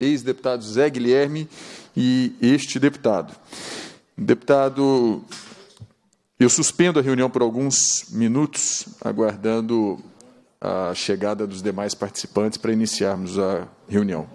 ex-deputado Zé Guilherme e este deputado. Deputado, eu suspendo a reunião por alguns minutos, aguardando a chegada dos demais participantes para iniciarmos a reunião.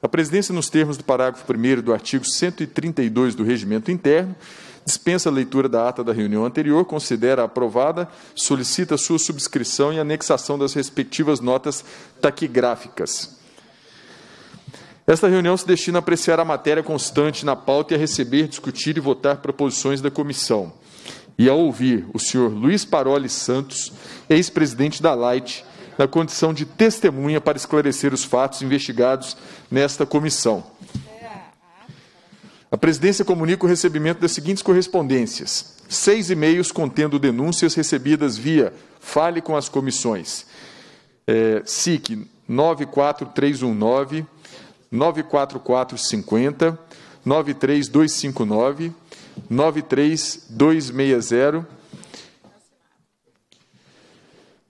A presidência, nos termos do parágrafo 1 do artigo 132 do Regimento Interno, dispensa a leitura da ata da reunião anterior, considera aprovada, solicita sua subscrição e anexação das respectivas notas taquigráficas. Esta reunião se destina a apreciar a matéria constante na pauta e a receber, discutir e votar proposições da comissão. E a ouvir o senhor Luiz Paroli Santos, ex-presidente da Light, na condição de testemunha para esclarecer os fatos investigados nesta comissão. A presidência comunica o recebimento das seguintes correspondências: seis e-mails contendo denúncias recebidas via Fale com as Comissões, é, SIC 94319, 94450, 93259, 93260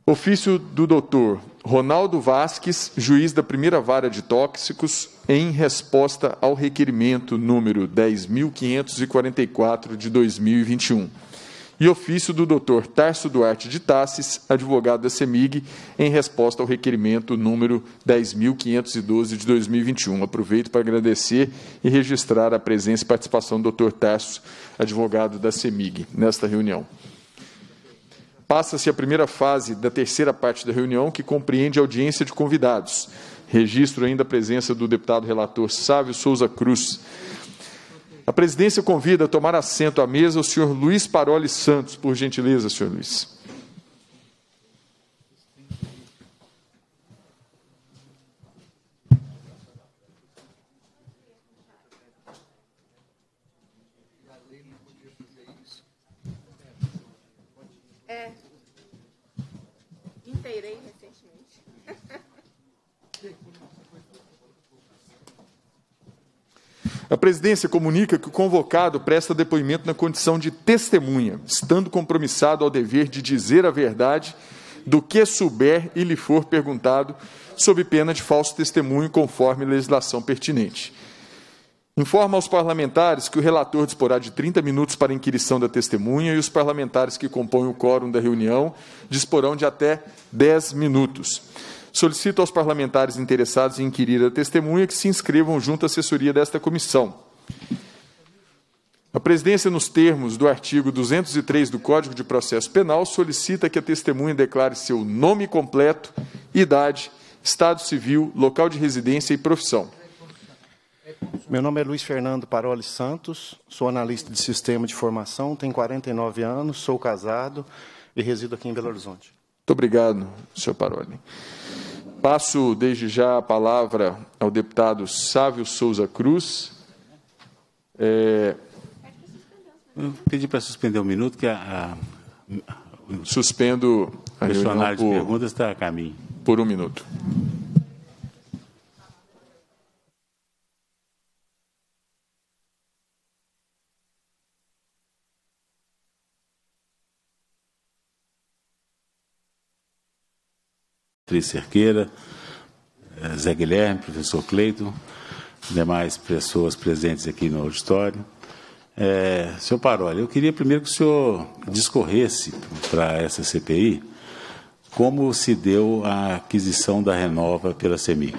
Ofício do doutor Ronaldo Vasques, juiz da primeira vara de tóxicos, em resposta ao requerimento número 10.544 de 2021. E ofício do doutor Tarso Duarte de Tassis, advogado da CEMIG, em resposta ao requerimento número 10.512 de 2021. Aproveito para agradecer e registrar a presença e participação do doutor Tarso, advogado da CEMIG, nesta reunião. Passa-se a primeira fase da terceira parte da reunião, que compreende audiência de convidados. Registro ainda a presença do deputado relator Sávio Souza Cruz. A presidência convida a tomar assento à mesa o senhor Luiz Paroli Santos, por gentileza, senhor Luiz. A presidência comunica que o convocado presta depoimento na condição de testemunha, estando compromissado ao dever de dizer a verdade do que souber e lhe for perguntado, sob pena de falso testemunho, conforme legislação pertinente. Informa aos parlamentares que o relator disporá de 30 minutos para inquirição da testemunha e os parlamentares que compõem o quórum da reunião disporão de até 10 minutos. Solicito aos parlamentares interessados em inquirir a testemunha que se inscrevam junto à assessoria desta comissão. A presidência, nos termos do artigo 203 do Código de Processo Penal, solicita que a testemunha declare seu nome completo, idade, estado civil, local de residência e profissão. Meu nome é Luiz Fernando Paroli Santos, sou analista de sistema de formação, tenho 49 anos, sou casado e resido aqui em Belo Horizonte. Muito obrigado, senhor Paroli. Passo desde já a palavra ao deputado Sávio Souza Cruz. É... Pedi para suspender um minuto, que a, a... Suspendo a reunião por... de perguntas está a caminho. Por um minuto. Cris Cerqueira, eh, Zé Guilherme, professor Cleito, demais pessoas presentes aqui no auditório. É, senhor Paroli, eu queria primeiro que o senhor discorresse para essa CPI como se deu a aquisição da Renova pela CEMIG.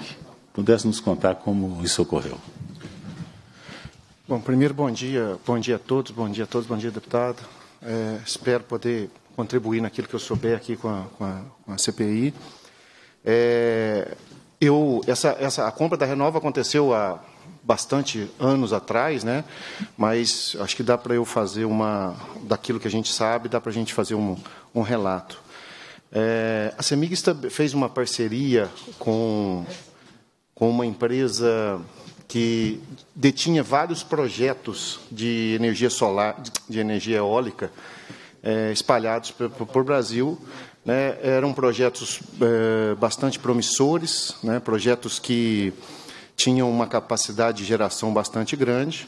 Pudesse nos contar como isso ocorreu. Bom, primeiro, bom dia, bom dia a todos, bom dia a todos, bom dia, deputado. É, espero poder contribuir naquilo que eu souber aqui com a, com a, com a CPI. É, eu, essa, essa, a compra da Renova aconteceu há bastante anos atrás, né? Mas acho que dá para eu fazer uma daquilo que a gente sabe, dá para a gente fazer um, um relato. É, a Semig fez uma parceria com com uma empresa que detinha vários projetos de energia solar, de energia eólica, é, espalhados por, o Brasil. Né? Eram projetos é, bastante promissores, né? projetos que tinham uma capacidade de geração bastante grande.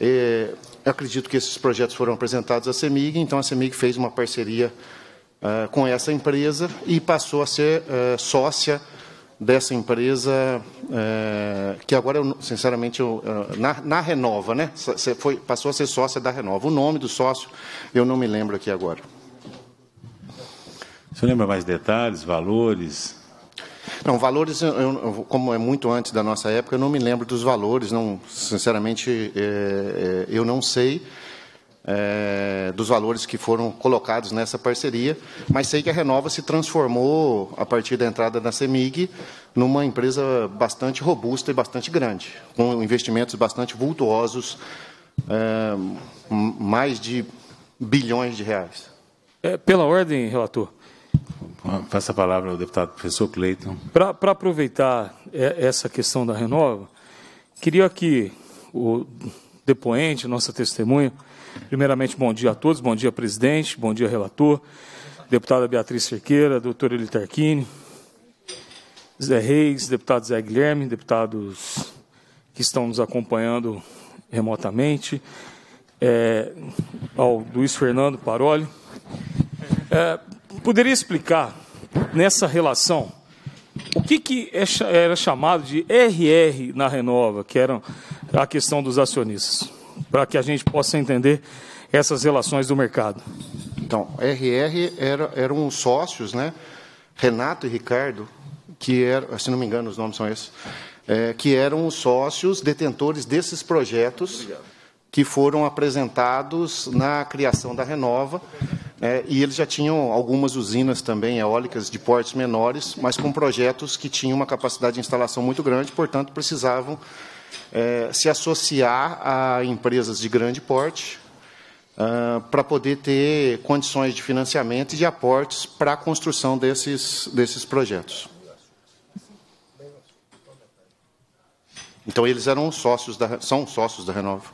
É, acredito que esses projetos foram apresentados à CEMIG, então a CEMIG fez uma parceria é, com essa empresa e passou a ser é, sócia dessa empresa, que agora, eu, sinceramente, eu, na, na, Renova, né? Foi, passou a ser sócia da Renova. O nome do sócio eu não me lembro aqui agora. Você lembra mais detalhes, valores? Não, valores, eu, como é muito antes da nossa época, eu não me lembro dos valores. Não, sinceramente, é, é eu não sei é, dos valores que foram colocados nessa parceria, mas sei que a Renova se transformou, a partir da entrada da CEMIG, numa empresa bastante robusta e bastante grande, com investimentos bastante vultuosos, é, mais de bilhões de reais. É, pela ordem, relator. Passa a palavra ao deputado professor Cleiton. Para aproveitar é, essa questão da Renova, queria que o depoente, nossa testemunha, Primeiramente, bom dia a todos, bom dia, presidente, bom dia, relator, deputada Beatriz Cerqueira, doutor Eli Tarquini, Zé Reis, deputado Zé Guilherme, deputados que estão nos acompanhando remotamente, é, ao Luiz Fernando Paroli. É, poderia explicar, nessa relação, o que, que é era chamado de RR na Renova, que era a questão dos acionistas? para que a gente possa entender essas relações do mercado. Então, RR era, eram sócios, né? Renato e Ricardo, que eram, se não me engano, os nomes são esses, é, que eram os sócios detentores desses projetos Obrigado. que foram apresentados na criação da Renova. É, e eles já tinham algumas usinas também eólicas de portes menores, mas com projetos que tinham uma capacidade de instalação muito grande, portanto, precisavam é, se associar a empresas de grande porte uh, para poder ter condições de financiamento e de aportes para a construção desses, desses projetos. Então eles eram sócios da, são sócios da Renova.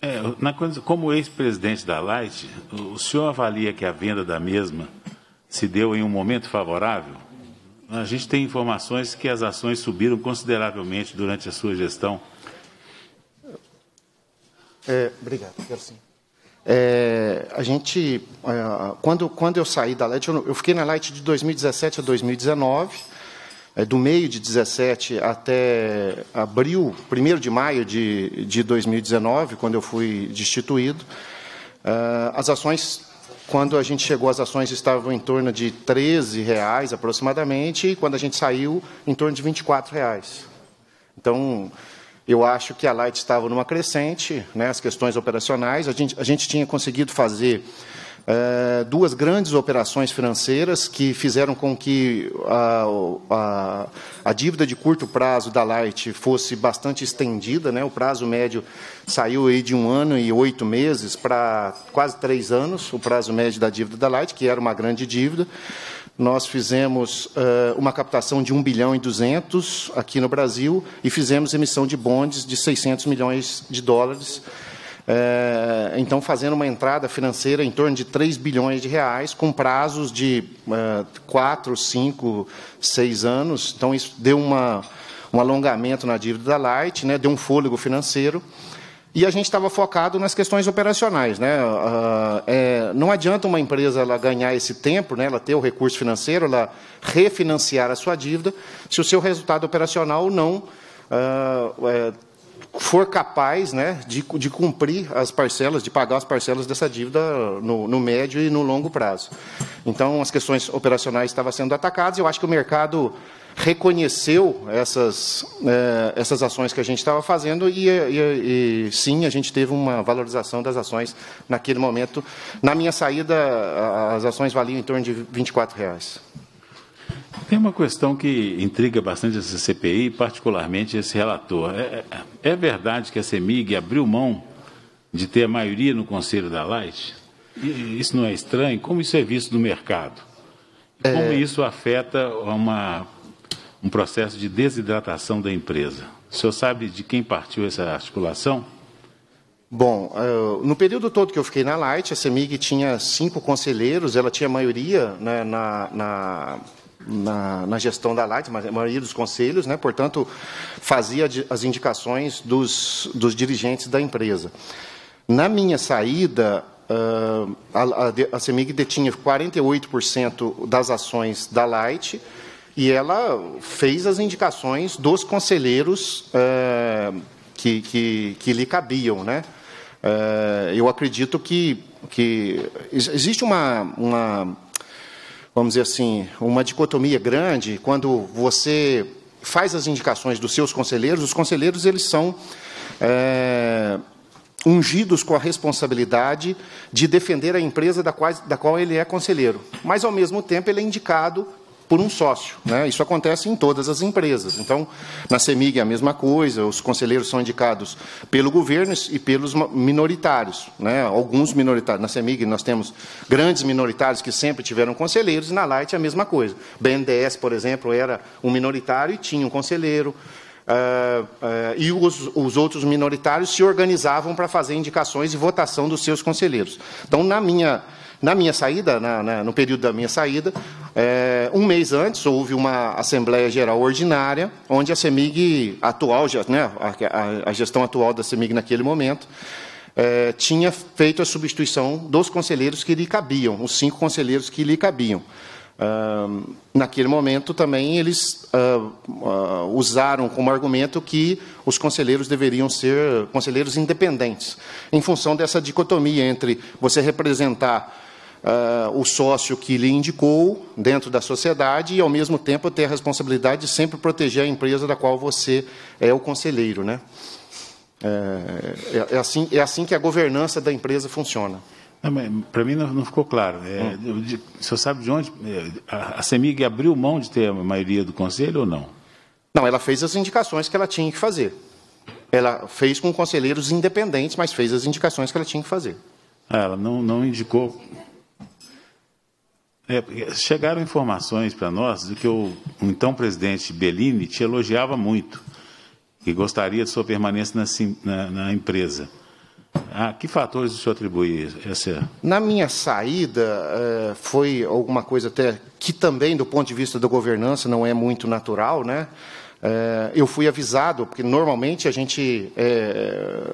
É, na, como ex-presidente da Light, o senhor avalia que a venda da mesma se deu em um momento favorável? A gente tem informações que as ações subiram consideravelmente durante a sua gestão. É, obrigado, quero sim. É, a gente, é, quando, quando eu saí da Light, eu, eu, fiquei na Light de 2017 a 2019, é, do meio de 17 até abril, 1 de maio de, de 2019, quando eu fui destituído. É, as ações quando a gente chegou, as ações estavam em torno de 13 reais aproximadamente, e quando a gente saiu, em torno de 24 reais. Então, eu acho que a Light estava numa crescente, né, as questões operacionais. A gente, a gente tinha conseguido fazer é, duas grandes operações financeiras que fizeram com que a, a, a, dívida de curto prazo da Light fosse bastante estendida. Né? O prazo médio saiu aí de um ano e oito meses para quase três anos, o prazo médio da dívida da Light, que era uma grande dívida. Nós fizemos uh, uma captação de 1 bilhão e 200 aqui no Brasil e fizemos emissão de bondes de 600 milhões de dólares é, então, fazendo uma entrada financeira em torno de 3 bilhões de reais, com prazos de é, 4, 5, 6 anos. Então, isso deu uma, um alongamento na dívida da Light, né, deu um fôlego financeiro. E a gente estava focado nas questões operacionais. Né? Uh, é, não adianta uma empresa ela ganhar esse tempo, né, ela ter o recurso financeiro, ela refinanciar a sua dívida, se o seu resultado operacional não uh, for capaz né, de, de cumprir as parcelas, de pagar as parcelas dessa dívida no, no médio e no longo prazo. Então, as questões operacionais estavam sendo atacadas, eu acho que o mercado reconheceu essas, é, essas ações que a gente estava fazendo e, e, e, sim, a gente teve uma valorização das ações naquele momento. Na minha saída, as ações valiam em torno de 24 reais. Tem uma questão que intriga bastante essa CPI, particularmente esse relator. É, é, é verdade que a CEMIG abriu mão de ter a maioria no conselho da Light? Isso não é estranho? Como isso é visto no mercado? Como é... isso afeta uma, um processo de desidratação da empresa? O senhor sabe de quem partiu essa articulação? Bom, uh, no período todo que eu fiquei na Light, a CEMIG tinha cinco conselheiros, ela tinha maioria né, na, na, na, na, gestão da Light, a maioria dos conselhos, né, portanto, fazia as indicações dos, dos dirigentes da empresa. Na minha saída, uh, a, a, CEMIG detinha 48% das ações da Light e ela fez as indicações dos conselheiros uh, que, que, que lhe cabiam, né? É, eu acredito que, que existe uma, uma, vamos dizer assim, uma dicotomia grande quando você faz as indicações dos seus conselheiros. Os conselheiros eles são é, ungidos com a responsabilidade de defender a empresa da qual, da qual ele é conselheiro, mas ao mesmo tempo ele é indicado por um sócio. Né? Isso acontece em todas as empresas. Então, na CEMIG é a mesma coisa, os conselheiros são indicados pelo governo e pelos minoritários. Né? Alguns minoritários. Na CEMIG nós temos grandes minoritários que sempre tiveram conselheiros, e na Light é a mesma coisa. BNDES, por exemplo, era um minoritário e tinha um conselheiro. Uh, uh, e os, os, outros minoritários se organizavam para fazer indicações e votação dos seus conselheiros. Então, na minha na minha saída, na, na, no período da minha saída, é, um mês antes houve uma Assembleia Geral Ordinária, onde a CEMIG atual, né, a, a gestão atual da CEMIG naquele momento, é, tinha feito a substituição dos conselheiros que lhe cabiam, os cinco conselheiros que lhe cabiam. Uh, naquele momento também eles uh, uh, usaram como argumento que os conselheiros deveriam ser conselheiros independentes, em função dessa dicotomia entre você representar uh, o sócio que lhe indicou dentro da sociedade e, ao mesmo tempo, ter a responsabilidade de sempre proteger a empresa da qual você é o conselheiro. Né? É, é, é assim, é assim que a governança da empresa funciona. Para mim não, não, ficou claro. É, hum. O senhor sabe de onde? É, a, a CEMIG abriu mão de ter a maioria do conselho ou não? Não, ela fez as indicações que ela tinha que fazer. Ela fez com conselheiros independentes, mas fez as indicações que ela tinha que fazer. Ah, ela não, não indicou é, chegaram informações para nós de que o, então presidente Bellini te elogiava muito e gostaria de sua permanência na, na, na empresa. A que fatores o senhor atribui essa? Na minha saída, é, foi alguma coisa até que também, do ponto de vista da governança, não é muito natural, né? É, eu fui avisado, porque normalmente a gente, é,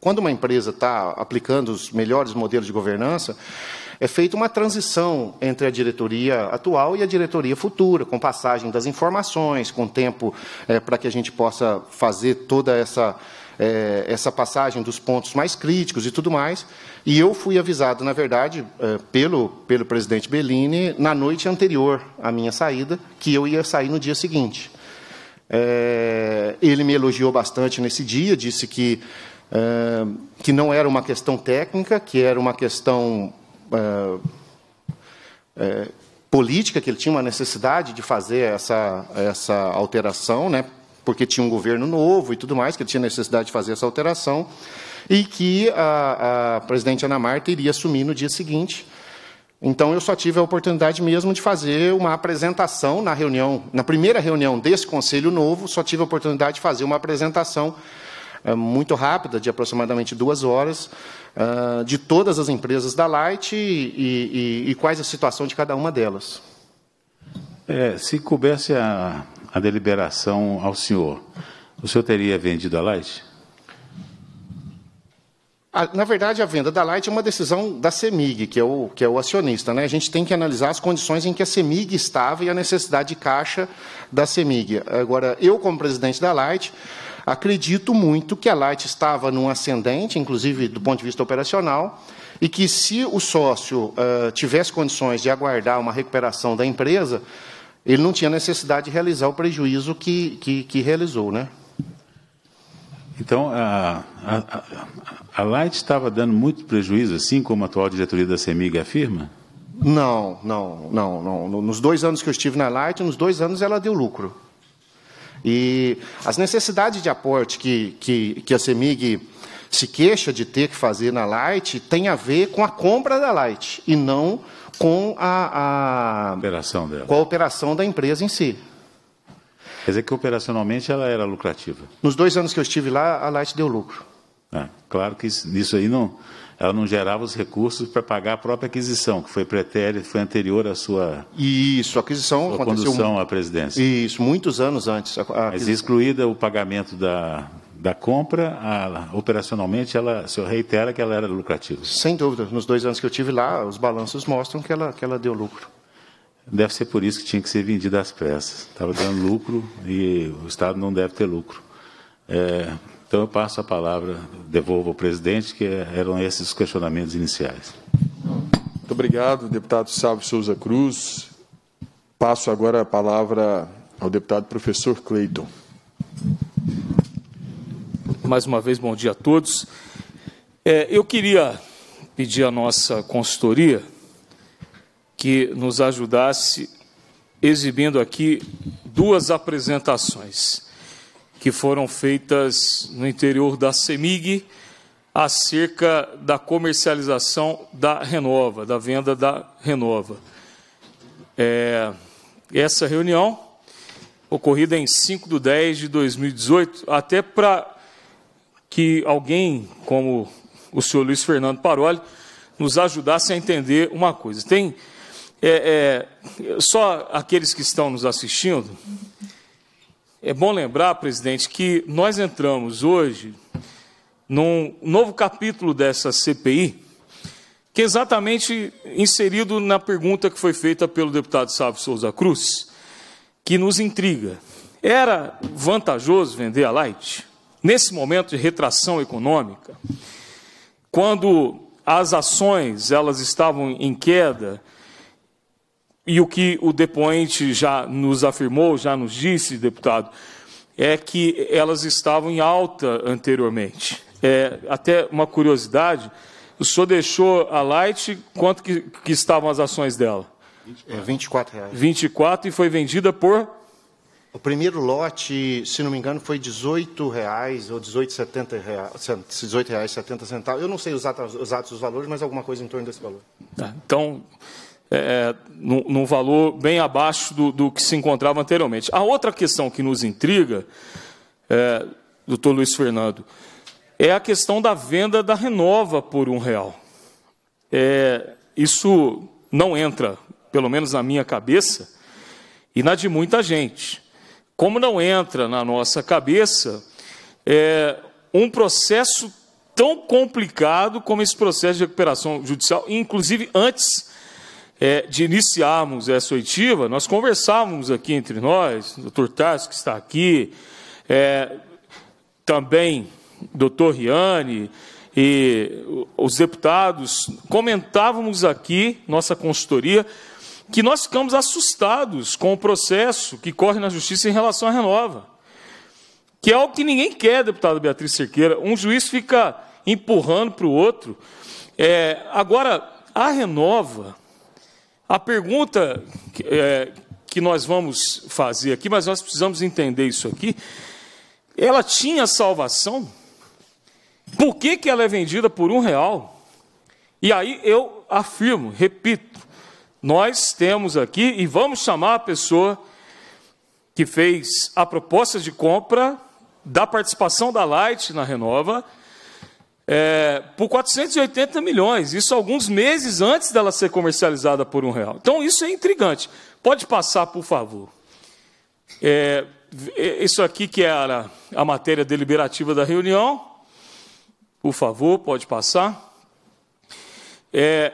quando uma empresa está aplicando os melhores modelos de governança, é feita uma transição entre a diretoria atual e a diretoria futura, com passagem das informações, com tempo é, para que a gente possa fazer toda essa, é, essa passagem dos pontos mais críticos e tudo mais. E eu fui avisado, na verdade, é, pelo, pelo presidente Bellini, na noite anterior à minha saída, que eu ia sair no dia seguinte. É, ele me elogiou bastante nesse dia, disse que, é, que não era uma questão técnica, que era uma questão é, política, que ele tinha uma necessidade de fazer essa, essa alteração, né, porque tinha um governo novo e tudo mais, que ele tinha necessidade de fazer essa alteração, e que a, a presidente Ana Marta iria assumir no dia seguinte. Então, eu só tive a oportunidade mesmo de fazer uma apresentação na reunião, na primeira reunião desse conselho novo, só tive a oportunidade de fazer uma apresentação muito rápida, de aproximadamente duas horas, uh, de todas as empresas da Light e, e, e, quais a situação de cada uma delas. É, se coubesse a, a deliberação ao senhor, o senhor teria vendido a Light? Na verdade, a venda da Light é uma decisão da CEMIG, que é, o, que é o acionista. Né? A gente tem que analisar as condições em que a CEMIG estava e a necessidade de caixa da CEMIG. Agora, eu, como presidente da Light, Acredito muito que a Light estava num ascendente, inclusive do ponto de vista operacional, e que se o sócio uh, tivesse condições de aguardar uma recuperação da empresa, ele não tinha necessidade de realizar o prejuízo que, que, que realizou, né? Então, a, a, a Light estava dando muito prejuízo, assim como a atual diretoria da CEMIG afirma? Não, não, não, não. Nos dois anos que eu estive na Light, nos dois anos ela deu lucro. E as necessidades de aporte que, que, que a CEMIG se queixa de ter que fazer na Light tem a ver com a compra da Light e não com a, a operação dela. com a operação da empresa em si. Quer dizer que operacionalmente ela era lucrativa. Nos dois anos que eu estive lá, a Light deu lucro. É, claro que isso aí não, ela não gerava os recursos para pagar a própria aquisição, que foi pretérita, foi anterior à sua, Isso, a aquisição sua aconteceu. condução à presidência. Isso, muitos anos antes. Mas excluída o pagamento da, da compra, a- operacionalmente, ela, o senhor reitera que ela era lucrativa. Sem dúvida, nos dois anos que eu tive lá, os balanços mostram que ela, que ela deu lucro. Deve ser por isso que tinha que ser vendida às pressas. Estava dando lucro e o Estado não deve ter lucro. É, então eu passo a palavra, devolvo ao presidente, que eram esses os questionamentos iniciais. Muito obrigado, deputado Sávio Souza Cruz. Passo agora a palavra ao deputado professor Cleiton. Mais uma vez, bom dia a todos. É, eu queria pedir à nossa consultoria que nos ajudasse exibindo aqui duas apresentações que foram feitas no interior da CEMIG acerca da comercialização da Renova, da venda da Renova. É, essa reunião, ocorrida em 5 de 10 de 2018, até para que alguém, como o senhor Luiz Fernando Paroli, nos ajudasse a entender uma coisa. Tem é, é, só aqueles que estão nos assistindo. É bom lembrar, presidente, que nós entramos hoje num novo capítulo dessa CPI, que é exatamente inserido na pergunta que foi feita pelo deputado Sávio Souza Cruz, que nos intriga. Era vantajoso vender a Light? Nesse momento de retração econômica, quando as ações elas estavam em queda, e o que o depoente já nos afirmou, já nos disse, deputado, é que elas estavam em alta anteriormente. É, até uma curiosidade, o senhor deixou a Light, quanto que, que estavam as ações dela? É 24 reais. 24 e foi vendida por O primeiro lote, se não me engano, foi 18 reais ou 18,70 reais, 18 reais 70 centavos. Eu não sei os atos, os valores, mas alguma coisa em torno desse valor. Tá, Então, é, num, num valor bem abaixo do, do que se encontrava anteriormente. A outra questão que nos intriga, é, doutor Luiz Fernando, é a questão da venda da Renova por um real. É, isso não entra, pelo menos na minha cabeça, e na de muita gente. Como não entra na nossa cabeça é, um processo tão complicado como esse processo de recuperação judicial, inclusive antes é, de iniciarmos essa oitiva, nós conversávamos aqui entre nós, o doutor Tarso, que está aqui, é, também doutor Riane e os deputados, comentávamos aqui, nossa consultoria, que nós ficamos assustados com o processo que corre na justiça em relação à renova. Que é algo que ninguém quer, deputada Beatriz Cerqueira. Um juiz fica empurrando para o outro. É, agora, a renova, a pergunta que, é, que nós vamos fazer aqui, mas nós precisamos entender isso aqui, ela tinha salvação? Por que, que ela é vendida por um real? E aí eu afirmo, repito, nós temos aqui e vamos chamar a pessoa que fez a proposta de compra da participação da Light na Renova é, por 480 milhões, isso alguns meses antes dela ser comercializada por um real. Então isso é intrigante. Pode passar, por favor. É, isso aqui que era a matéria deliberativa da reunião. Por favor, pode passar. É,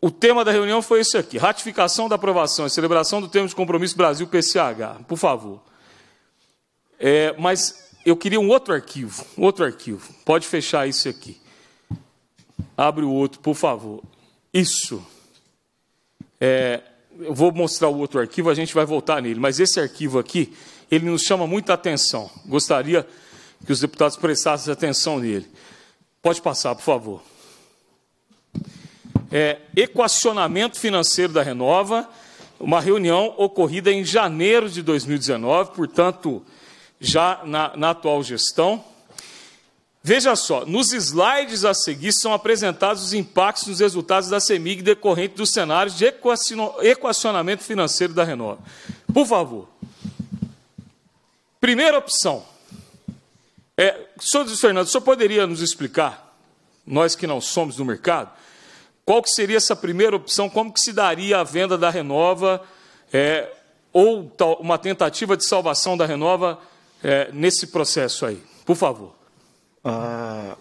o tema da reunião foi esse aqui: ratificação da aprovação e celebração do termo de compromisso Brasil-PCH. Por favor. É, mas eu queria um outro arquivo. Outro arquivo. Pode fechar isso aqui. Abre o outro, por favor. Isso. É, eu vou mostrar o outro arquivo, a gente vai voltar nele. Mas esse arquivo aqui, ele nos chama muita atenção. Gostaria que os deputados prestassem atenção nele. Pode passar, por favor. é, equacionamento financeiro da Renova, uma reunião ocorrida em janeiro de 2019, portanto, já na, na atual gestão. Veja só, nos slides a seguir são apresentados os impactos nos resultados da CEMIG decorrente dos cenários de equacionamento financeiro da Renova. Por favor. Primeira opção. É, senhor Fernando, o senhor poderia nos explicar, nós que não somos do mercado, qual que seria essa primeira opção, como que se daria a venda da Renova, é, ou uma tentativa de salvação da Renova é, nesse processo aí? Por favor. Ah,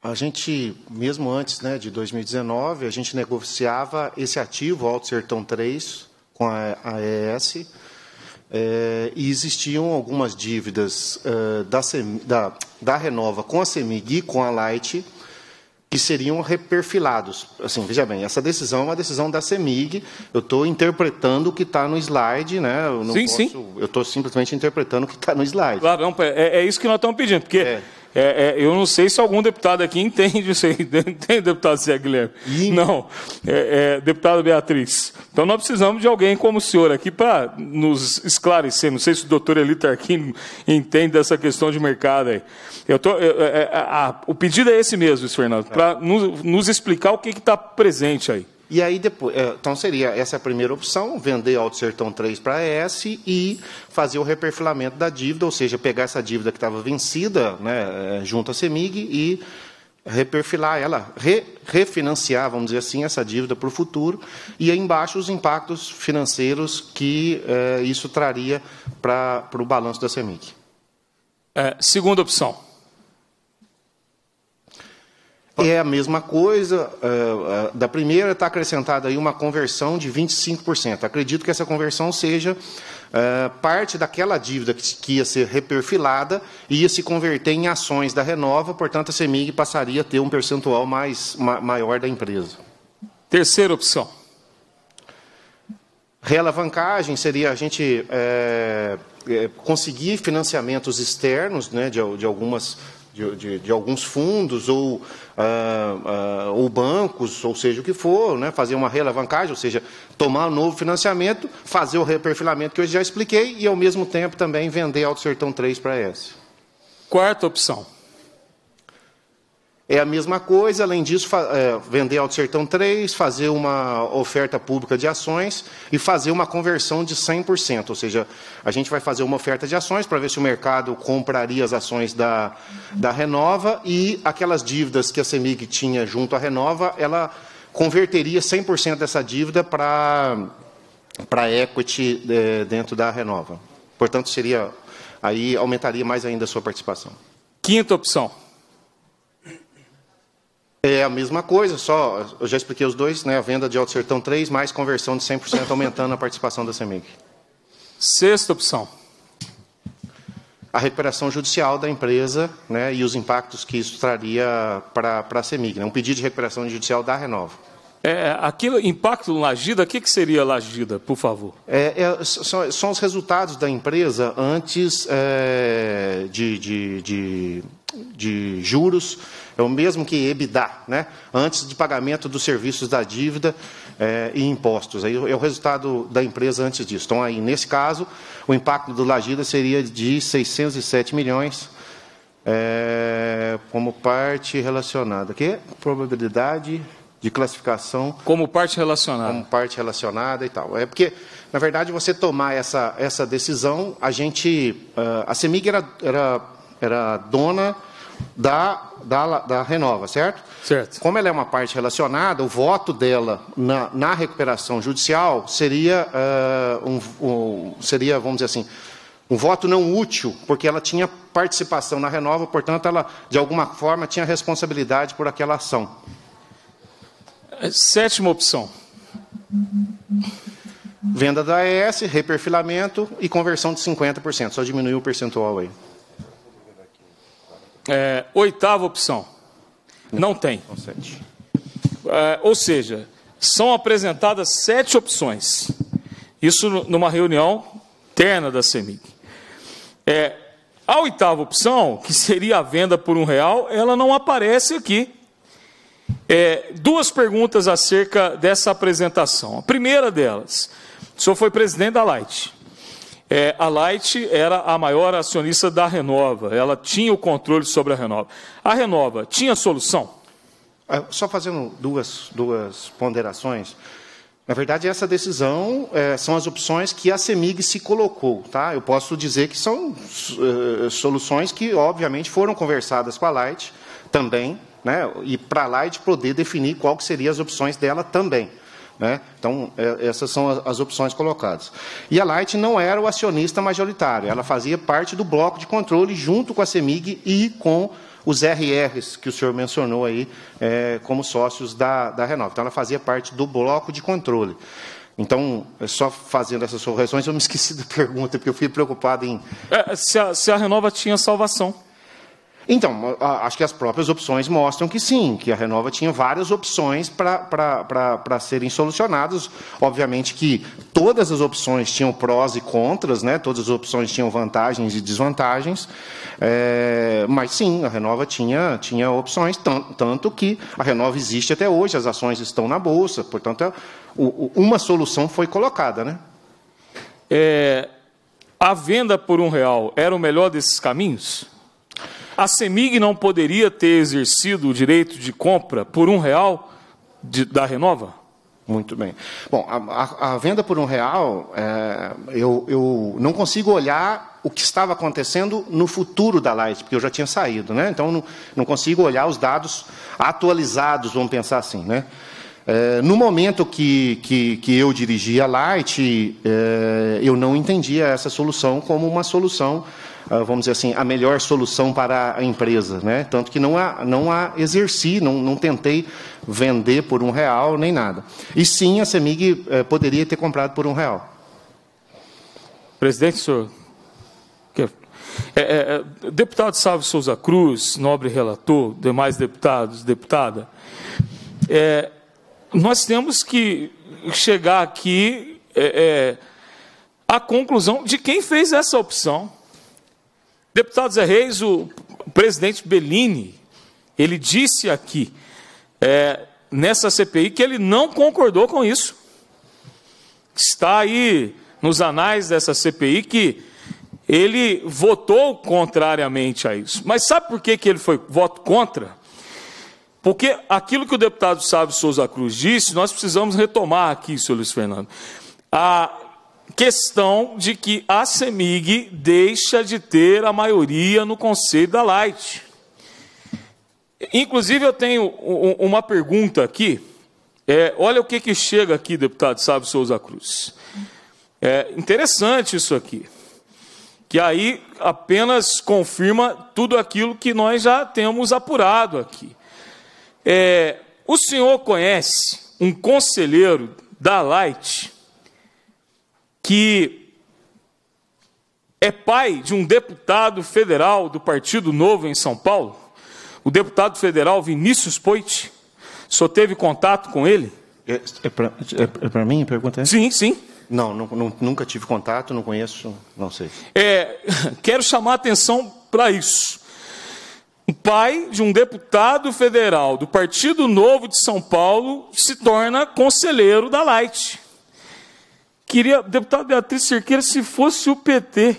a gente, mesmo antes né, de 2019, a gente negociava esse ativo, Alto Sertão 3, com a, a ES, é, e existiam algumas dívidas é, da, da, da, Renova com a CEMIG e com a Light que seriam reperfilados. Assim, veja bem, essa decisão é uma decisão da CEMIG. Eu estou interpretando o que está no slide, né? Eu sim, posso, sim. Eu estou simplesmente interpretando o que está no slide. Claro, não, é, é, isso que nós estamos pedindo, porque é. É, é, eu não sei se algum deputado aqui entende isso aí. Tem deputado Zé Guilherme? E... Não. É, é, deputada Beatriz. Então nós precisamos de alguém como o senhor aqui para nos esclarecer. Não sei se o doutor Eli Tarquim entende dessa questão de mercado aí. Eu tô, é, é, a, o pedido é esse mesmo, Fernando, para nos, nos explicar o que está presente aí. E aí depois, é, então seria essa a primeira opção, vender Alto Sertão 3 para a S e fazer o reperfilamento da dívida, ou seja, pegar essa dívida que estava vencida, né, é, junto à Semig e reperfilar ela, re, refinanciar, vamos dizer assim, essa dívida para o futuro, e aí embaixo os impactos financeiros que é, isso traria para o balanço da Semig. É, segunda opção. É a mesma coisa. Uh, uh, da primeira está acrescentada aí uma conversão de 25%. Acredito que essa conversão seja uh, parte daquela dívida que, ia ser reperfilada e ia se converter em ações da Renova, portanto a CEMIG passaria a ter um percentual mais, ma, maior da empresa. Terceira opção. Realavancagem seria a gente é, é, conseguir financiamentos externos né, de, de algumas de, de, de, alguns fundos ou, ah, ah, ou bancos, ou seja o que for, né, fazer uma realavancagem, ou seja, tomar um novo financiamento, fazer o reperfilamento que eu já expliquei e, ao mesmo tempo, também vender Alto Sertão 3 para essa. Quarta opção. É a mesma coisa, além disso, é, vender Alto Sertão 3, fazer uma oferta pública de ações e fazer uma conversão de 100%. Ou seja, a gente vai fazer uma oferta de ações para ver se o mercado compraria as ações da, da Renova e aquelas dívidas que a CEMIG tinha junto à Renova, ela converteria 100% dessa dívida para para equity é, dentro da Renova. Portanto, seria aí aumentaria mais ainda a sua participação. Quinta opção. É a mesma coisa, só eu já expliquei os dois, né? A venda de Alto Sertão 3 mais conversão de 100% aumentando a participação da CEMIG. Sexta opção. A recuperação judicial da empresa né, e os impactos que isso traria para a CEMIG. Né? Um pedido de recuperação judicial da Renova. É, aquilo, impacto no Lagida, o que, que seria Lagida, por favor? É, é, são, são, os resultados da empresa antes é, de, de, de, de juros é o mesmo que EBITDA, né? antes de pagamento dos serviços da dívida é, e impostos. Aí é o resultado da empresa antes disso. Então, aí, nesse caso, o impacto do Lagida seria de 607 milhões é, como parte relacionada. Que probabilidade de classificação como parte relacionada. Como parte relacionada e tal. É porque, na verdade, você tomar essa, essa decisão, a gente. Uh, a CEMIG era, era, era dona da, da, da Renova, certo? Certo. Como ela é uma parte relacionada, o voto dela na, na recuperação judicial seria, uh, um, um, seria, vamos dizer assim, um voto não útil, porque ela tinha participação na Renova, portanto, ela, de alguma forma, tinha responsabilidade por aquela ação. Sétima opção. Venda da AES, reperfilamento e conversão de 50%. Só diminuiu o percentual aí. É, oitava opção. Não tem. É, ou seja, são apresentadas sete opções. Isso numa reunião interna da CEMIG. É, a oitava opção, que seria a venda por um real, ela não aparece aqui. É, duas perguntas acerca dessa apresentação. A primeira delas, o senhor foi presidente da Light. É, a Light era a maior acionista da Renova, ela tinha o controle sobre a Renova. A Renova tinha solução? Ah, só fazendo duas, duas ponderações. Na verdade, essa decisão é, são as opções que a CEMIG se colocou. Tá? Eu posso dizer que são uh, soluções que, obviamente, foram conversadas com a Light também, né? e para a Light poder definir qual que seriam as opções dela também. Né? Então, é, essas são as, opções colocadas. E a Light não era o acionista majoritário, ela fazia parte do bloco de controle junto com a CEMIG e com os RRs que o senhor mencionou aí é, como sócios da, da Renova. Então, ela fazia parte do bloco de controle. Então, só fazendo essas correções, eu me esqueci da pergunta, porque eu fui preocupado em. É, se, a, se a Renova tinha salvação. Então, acho que as próprias opções mostram que sim, que a Renova tinha várias opções para serem solucionadas. Obviamente que todas as opções tinham prós e contras, né? todas as opções tinham vantagens e desvantagens, é, mas sim, a Renova tinha, tinha opções, tanto que a Renova existe até hoje, as ações estão na Bolsa, portanto, é, uma solução foi colocada. Né? É, a venda por um real era o melhor desses caminhos? A CEMIG não poderia ter exercido o direito de compra por um real de, da Renova? Muito bem. Bom, a, a, a venda por um real, é, eu, eu, não consigo olhar o que estava acontecendo no futuro da Light, porque eu já tinha saído, né? Então, não, não consigo olhar os dados atualizados, vamos pensar assim, né? É, no momento que, que, que, eu dirigia a Light, é, eu não entendia essa solução como uma solução vamos dizer assim, a melhor solução para a empresa. Né? Tanto que não a, não a exerci, não, não tentei vender por um real nem nada. E sim, a CEMIG eh, poderia ter comprado por um real. Presidente, senhor. É, é, é, deputado Sávio Souza Cruz, nobre relator, demais deputados, deputada, é, nós temos que chegar aqui é, é, à conclusão de quem fez essa opção. Deputado Zé Reis, o presidente Bellini, ele disse aqui, é, nessa CPI, que ele não concordou com isso. Está aí nos anais dessa CPI que ele votou contrariamente a isso. Mas sabe por que, que ele foi voto contra? Porque aquilo que o deputado Sábio Souza Cruz disse, nós precisamos retomar aqui, senhor Luiz Fernando. A questão de que a CEMIG deixa de ter a maioria no conselho da Light. Inclusive, eu tenho uma pergunta aqui. É, olha o que, que chega aqui, deputado Sábio Souza Cruz. É interessante isso aqui. Que aí apenas confirma tudo aquilo que nós já temos apurado aqui. É, o senhor conhece um conselheiro da Light que é pai de um deputado federal do Partido Novo em São Paulo, o deputado federal Vinícius Poit. Senhor teve contato com ele? É, é para é, é mim a pergunta? É? Sim, sim. Não, não, nunca tive contato, não conheço, não sei. É, quero chamar a atenção para isso. O pai de um deputado federal do Partido Novo de São Paulo se torna conselheiro da Light. Queria, deputado Beatriz Cerqueira, se fosse o PT,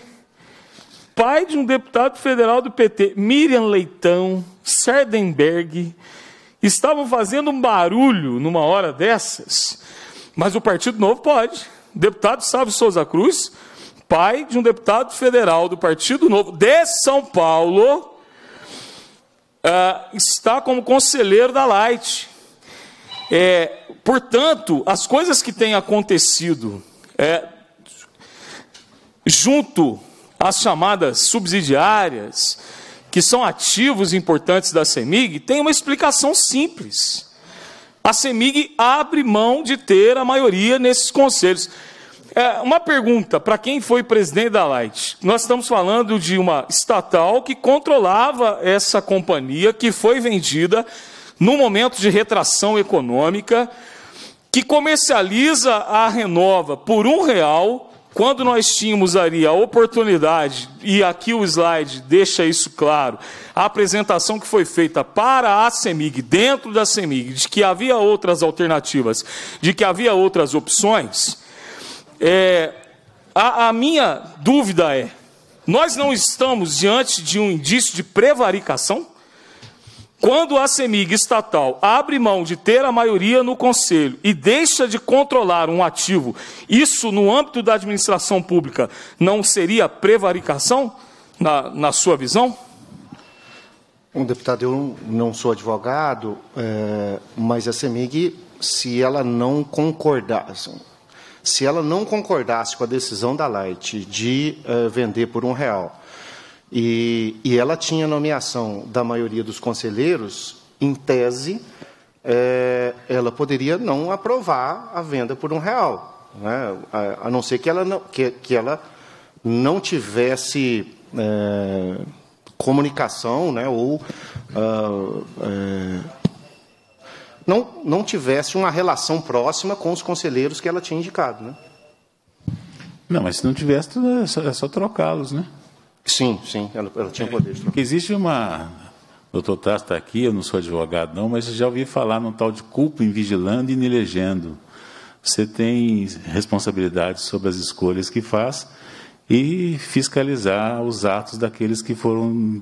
pai de um deputado federal do PT, Miriam Leitão, Serdenberg, estavam fazendo um barulho numa hora dessas, mas o Partido Novo pode. Deputado Sávio Souza Cruz, pai de um deputado federal do Partido Novo de São Paulo, uh, está como conselheiro da Light. É, portanto, as coisas que têm acontecido é, junto às chamadas subsidiárias, que são ativos importantes da CEMIG, tem uma explicação simples. A CEMIG abre mão de ter a maioria nesses conselhos. É, uma pergunta para quem foi presidente da Light. Nós estamos falando de uma estatal que controlava essa companhia, que foi vendida no momento de retração econômica, que comercializa a Renova por um real, quando nós tínhamos ali a oportunidade, e aqui o slide deixa isso claro, a apresentação que foi feita para a CEMIG, dentro da CEMIG, de que havia outras alternativas, de que havia outras opções, é, a, a minha dúvida é: nós não estamos diante de um indício de prevaricação? Quando a CEMIG estatal abre mão de ter a maioria no conselho e deixa de controlar um ativo, isso no âmbito da administração pública não seria prevaricação, na, na sua visão? Um deputado, eu não sou advogado, é, mas a CEMIG, se ela não concordasse, se ela não concordasse com a decisão da Light de é, vender por um real e, e ela tinha nomeação da maioria dos conselheiros, em tese, é, ela poderia não aprovar a venda por um real, né? a, a, não ser que ela não, que, que ela não tivesse é, comunicação, né? ou uh, é, não, não tivesse uma relação próxima com os conselheiros que ela tinha indicado. Né? Não, mas se não tivesse, é só, é só trocá-los, né? Sim, sim, ela, ela tinha poder de trocar. Existe uma. O doutor Tasso está aqui, eu não sou advogado, não, mas já ouvi falar num tal de culpa em vigilando e nelegendo. Você tem responsabilidade sobre as escolhas que faz e fiscalizar os atos daqueles que foram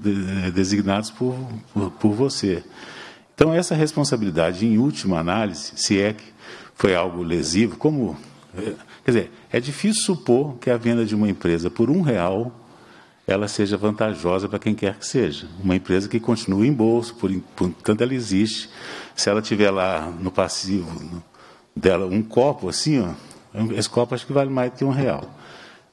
designados por, por, por você. Então, essa responsabilidade, em última análise, se é que foi algo lesivo, como. Quer dizer, é difícil supor que a venda de uma empresa por um real ela seja vantajosa para quem quer que seja. Uma empresa que continua em bolso, por, tanto ela existe. Se ela tiver lá no passivo dela um copo assim, ó, esse copo acho que vale mais do que um real.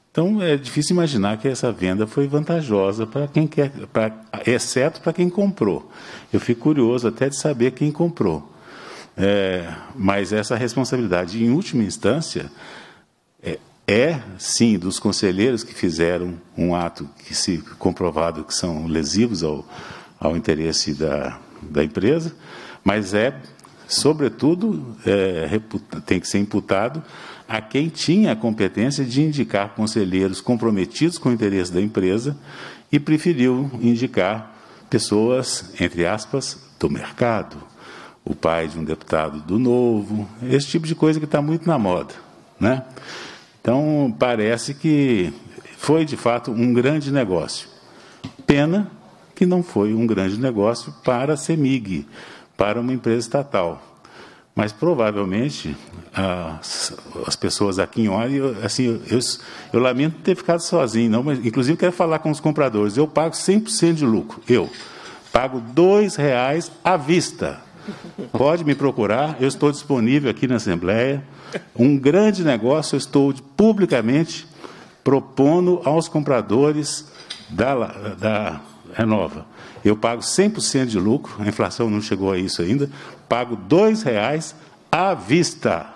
Então é difícil imaginar que essa venda foi vantajosa para quem quer, pra, exceto para quem comprou. Eu fico curioso até de saber quem comprou. É, mas essa responsabilidade, em última instância, é, é, sim, dos conselheiros que fizeram um ato que se comprovado que são lesivos ao, ao interesse da, da empresa, mas é, sobretudo, é, tem que ser imputado a quem tinha a competência de indicar conselheiros comprometidos com o interesse da empresa e preferiu indicar pessoas, entre aspas, do mercado, o pai de um deputado do Novo, esse tipo de coisa que está muito na moda, né? Então, parece que foi de fato um grande negócio. Pena que não foi um grande negócio para a CEMIG, para uma empresa estatal. Mas provavelmente as, as pessoas aqui em Ori, assim, eu, eu, lamento ter ficado sozinho, não, mas inclusive quero falar com os compradores. Eu pago 100% de lucro. Eu pago dois reais à vista. Pode me procurar, eu estou disponível aqui na Assembleia. Um grande negócio, eu estou publicamente propondo aos compradores da, da Renova. Eu pago 100% de lucro, a inflação não chegou a isso ainda, pago R$ reais à vista.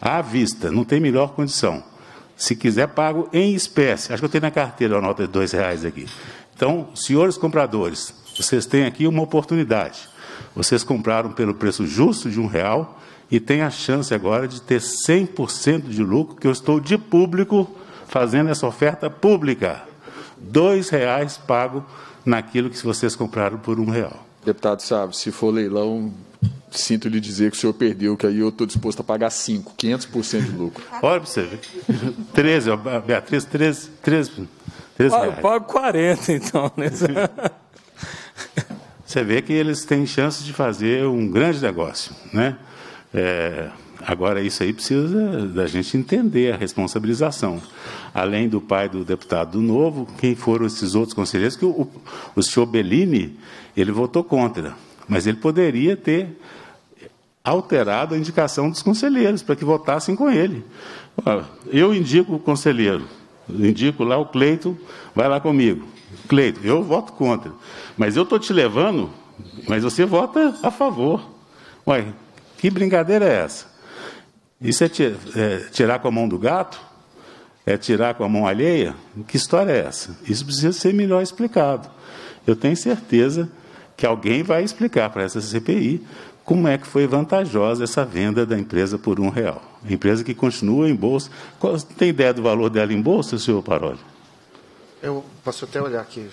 À vista, não tem melhor condição. Se quiser, pago em espécie. Acho que eu tenho na carteira a nota de R$ reais aqui. Então, senhores compradores, vocês têm aqui uma oportunidade. Vocês compraram pelo preço justo de um real e têm a chance agora de ter 100% de lucro, que eu estou de público fazendo essa oferta pública. Dois reais pago naquilo que vocês compraram por um real. Deputado sabe, se for leilão, sinto lhe dizer que o senhor perdeu, que aí eu estou disposto a pagar 5, 500% de lucro. Olha para você ver. 13, Beatriz, 13, 13, 13 reais. Eu pago 40, então. Né? Você vê que eles têm chance de fazer um grande negócio, né? É, agora, isso aí precisa da gente entender a responsabilização. Além do pai do deputado do Novo, quem foram esses outros conselheiros? Que o, o senhor Bellini, ele votou contra, mas ele poderia ter alterado a indicação dos conselheiros para que votassem com ele. Eu indico o conselheiro, indico lá o Cleito, vai lá comigo. Cleito, eu voto contra. Mas eu estou te levando, mas você vota a favor. Ué, que brincadeira é essa? Isso é, é tirar com a mão do gato? É tirar com a mão alheia? Que história é essa? Isso precisa ser melhor explicado. Eu tenho certeza que alguém vai explicar para essa CPI como é que foi vantajosa essa venda da empresa por um real. Empresa que continua em bolsa. Tem ideia do valor dela em bolsa, senhor Paroli? Eu posso até olhar aqui.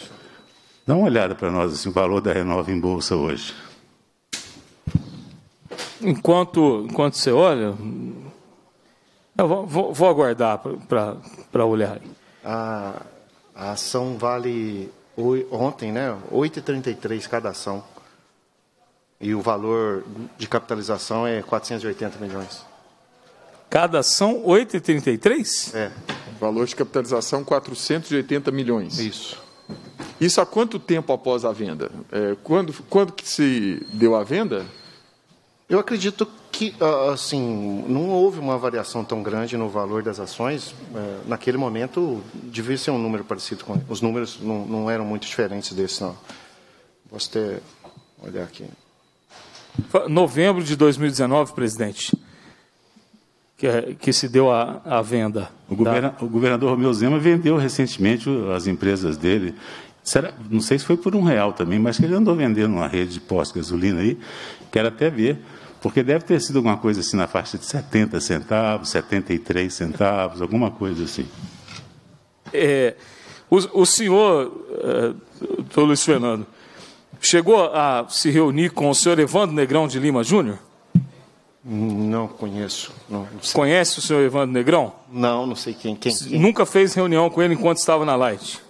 Dá uma olhada para nós assim, o valor da Renova em bolsa hoje. Enquanto, enquanto você olha, eu vou, vou, vou aguardar para olhar. A, a ação vale ontem, né? 8,33 cada ação. E o valor de capitalização é 480 milhões. Cada ação 8,33? É. Valor de capitalização 480 milhões. Isso. Isso há quanto tempo após a venda? É, quando, quando que se deu a venda? Eu acredito que, ah, assim, não houve uma variação tão grande no valor das ações. É, naquele momento, devia ser um número parecido com... Os números não, não eram muito diferentes desse, não. Posso ter... olhar aqui. Novembro de 2019, presidente, que, é, que se deu a, a venda. O, da... o governador Romeu Zema vendeu recentemente as empresas dele. Será, não sei se foi por um real também, mas que ele andou vendendo uma rede de pós-gasolina aí. Quero até ver porque deve ter sido alguma coisa assim na faixa de 70 centavos, 73 centavos, alguma coisa assim. É, o, o senhor, é, doutor Luiz Fernando, chegou a se reunir com o senhor Evandro Negrão de Lima Júnior? Não conheço. Não, não Conhece o senhor Evandro Negrão? Não, não sei quem, quem, quem. Nunca fez reunião com ele enquanto estava na Light?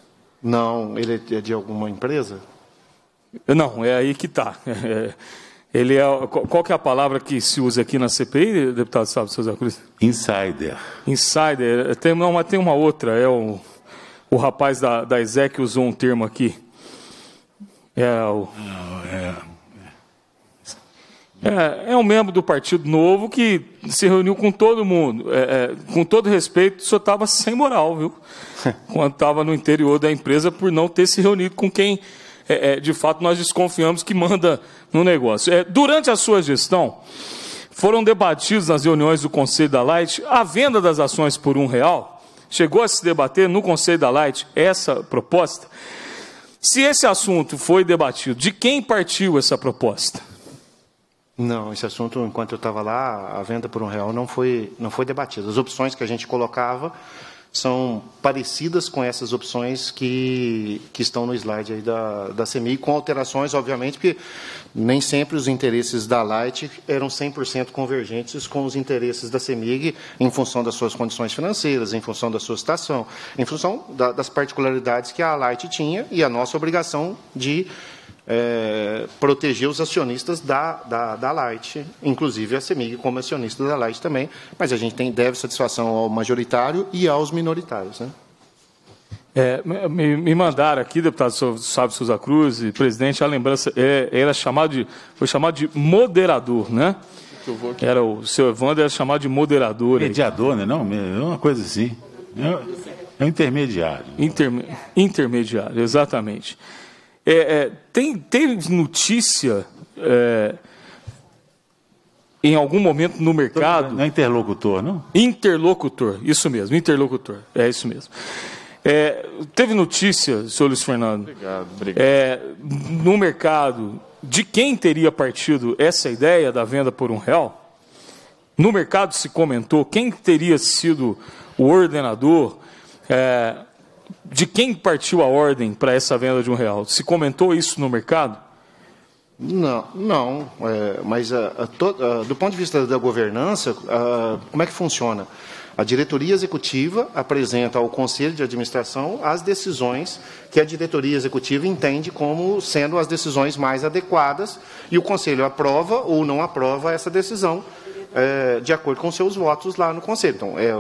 Não, ele é de alguma empresa? Não, é aí que está. É, ele é, qual que é a palavra que se usa aqui na CPI, deputado Sábio Souza Cruz? Insider. Insider. Tem, não, mas tem uma outra. É o, o rapaz da, da ESEC usou um termo aqui. É o... É, é, é um membro do Partido Novo que se reuniu com todo mundo. É, é, com todo respeito, só estava sem moral, viu? Quando estava no interior da empresa por não ter se reunido com quem é, é, de fato nós desconfiamos que manda no negócio. É, durante a sua gestão, foram debatidos nas reuniões do Conselho da Light a venda das ações por um real. Chegou a se debater no Conselho da Light essa proposta. Se esse assunto foi debatido, de quem partiu essa proposta? Não, esse assunto, enquanto eu estava lá, a venda por um real não foi, não foi debatida. As opções que a gente colocava são parecidas com essas opções que, que estão no slide aí da, da CEMIG, com alterações, obviamente, porque nem sempre os interesses da Light eram 100% convergentes com os interesses da CEMIG em função das suas condições financeiras, em função da sua situação, em função da, das particularidades que a Light tinha e a nossa obrigação de é, proteger os acionistas da, da, da Light, inclusive a CEMIG como acionista da Light também, mas a gente tem, deve satisfação ao majoritário e aos minoritários. Né? É, me, me, mandaram aqui, deputado Sábio Souza Cruz, e presidente, a lembrança, é, era chamado de, foi chamado de moderador, né? Era o seu Evandro era chamado de moderador. Mediador, né? Não, é uma coisa assim. É, é um intermediário. Interme, intermediário, exatamente. É, é, tem, tem notícia é, em algum momento no mercado. Não é interlocutor, não? Interlocutor, isso mesmo, interlocutor, é isso mesmo. É, teve notícia, senhor Luiz Fernando, obrigado, obrigado. É, no mercado de quem teria partido essa ideia da venda por um real? No mercado se comentou quem teria sido o ordenador, é, de quem partiu a ordem para essa venda de um real? Se comentou isso no mercado? Não, não. É, mas a, a, to, a, do ponto de vista da governança, como é que funciona? A diretoria executiva apresenta ao conselho de administração as decisões que a diretoria executiva entende como sendo as decisões mais adequadas e o conselho aprova ou não aprova essa decisão é, de acordo com seus votos lá no conselho. Então, é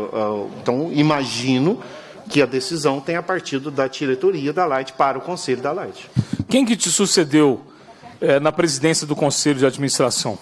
então imagino que a decisão tenha partido da diretoria da Light para o conselho da Light. Quem que te sucedeu é, na presidência do conselho de administração?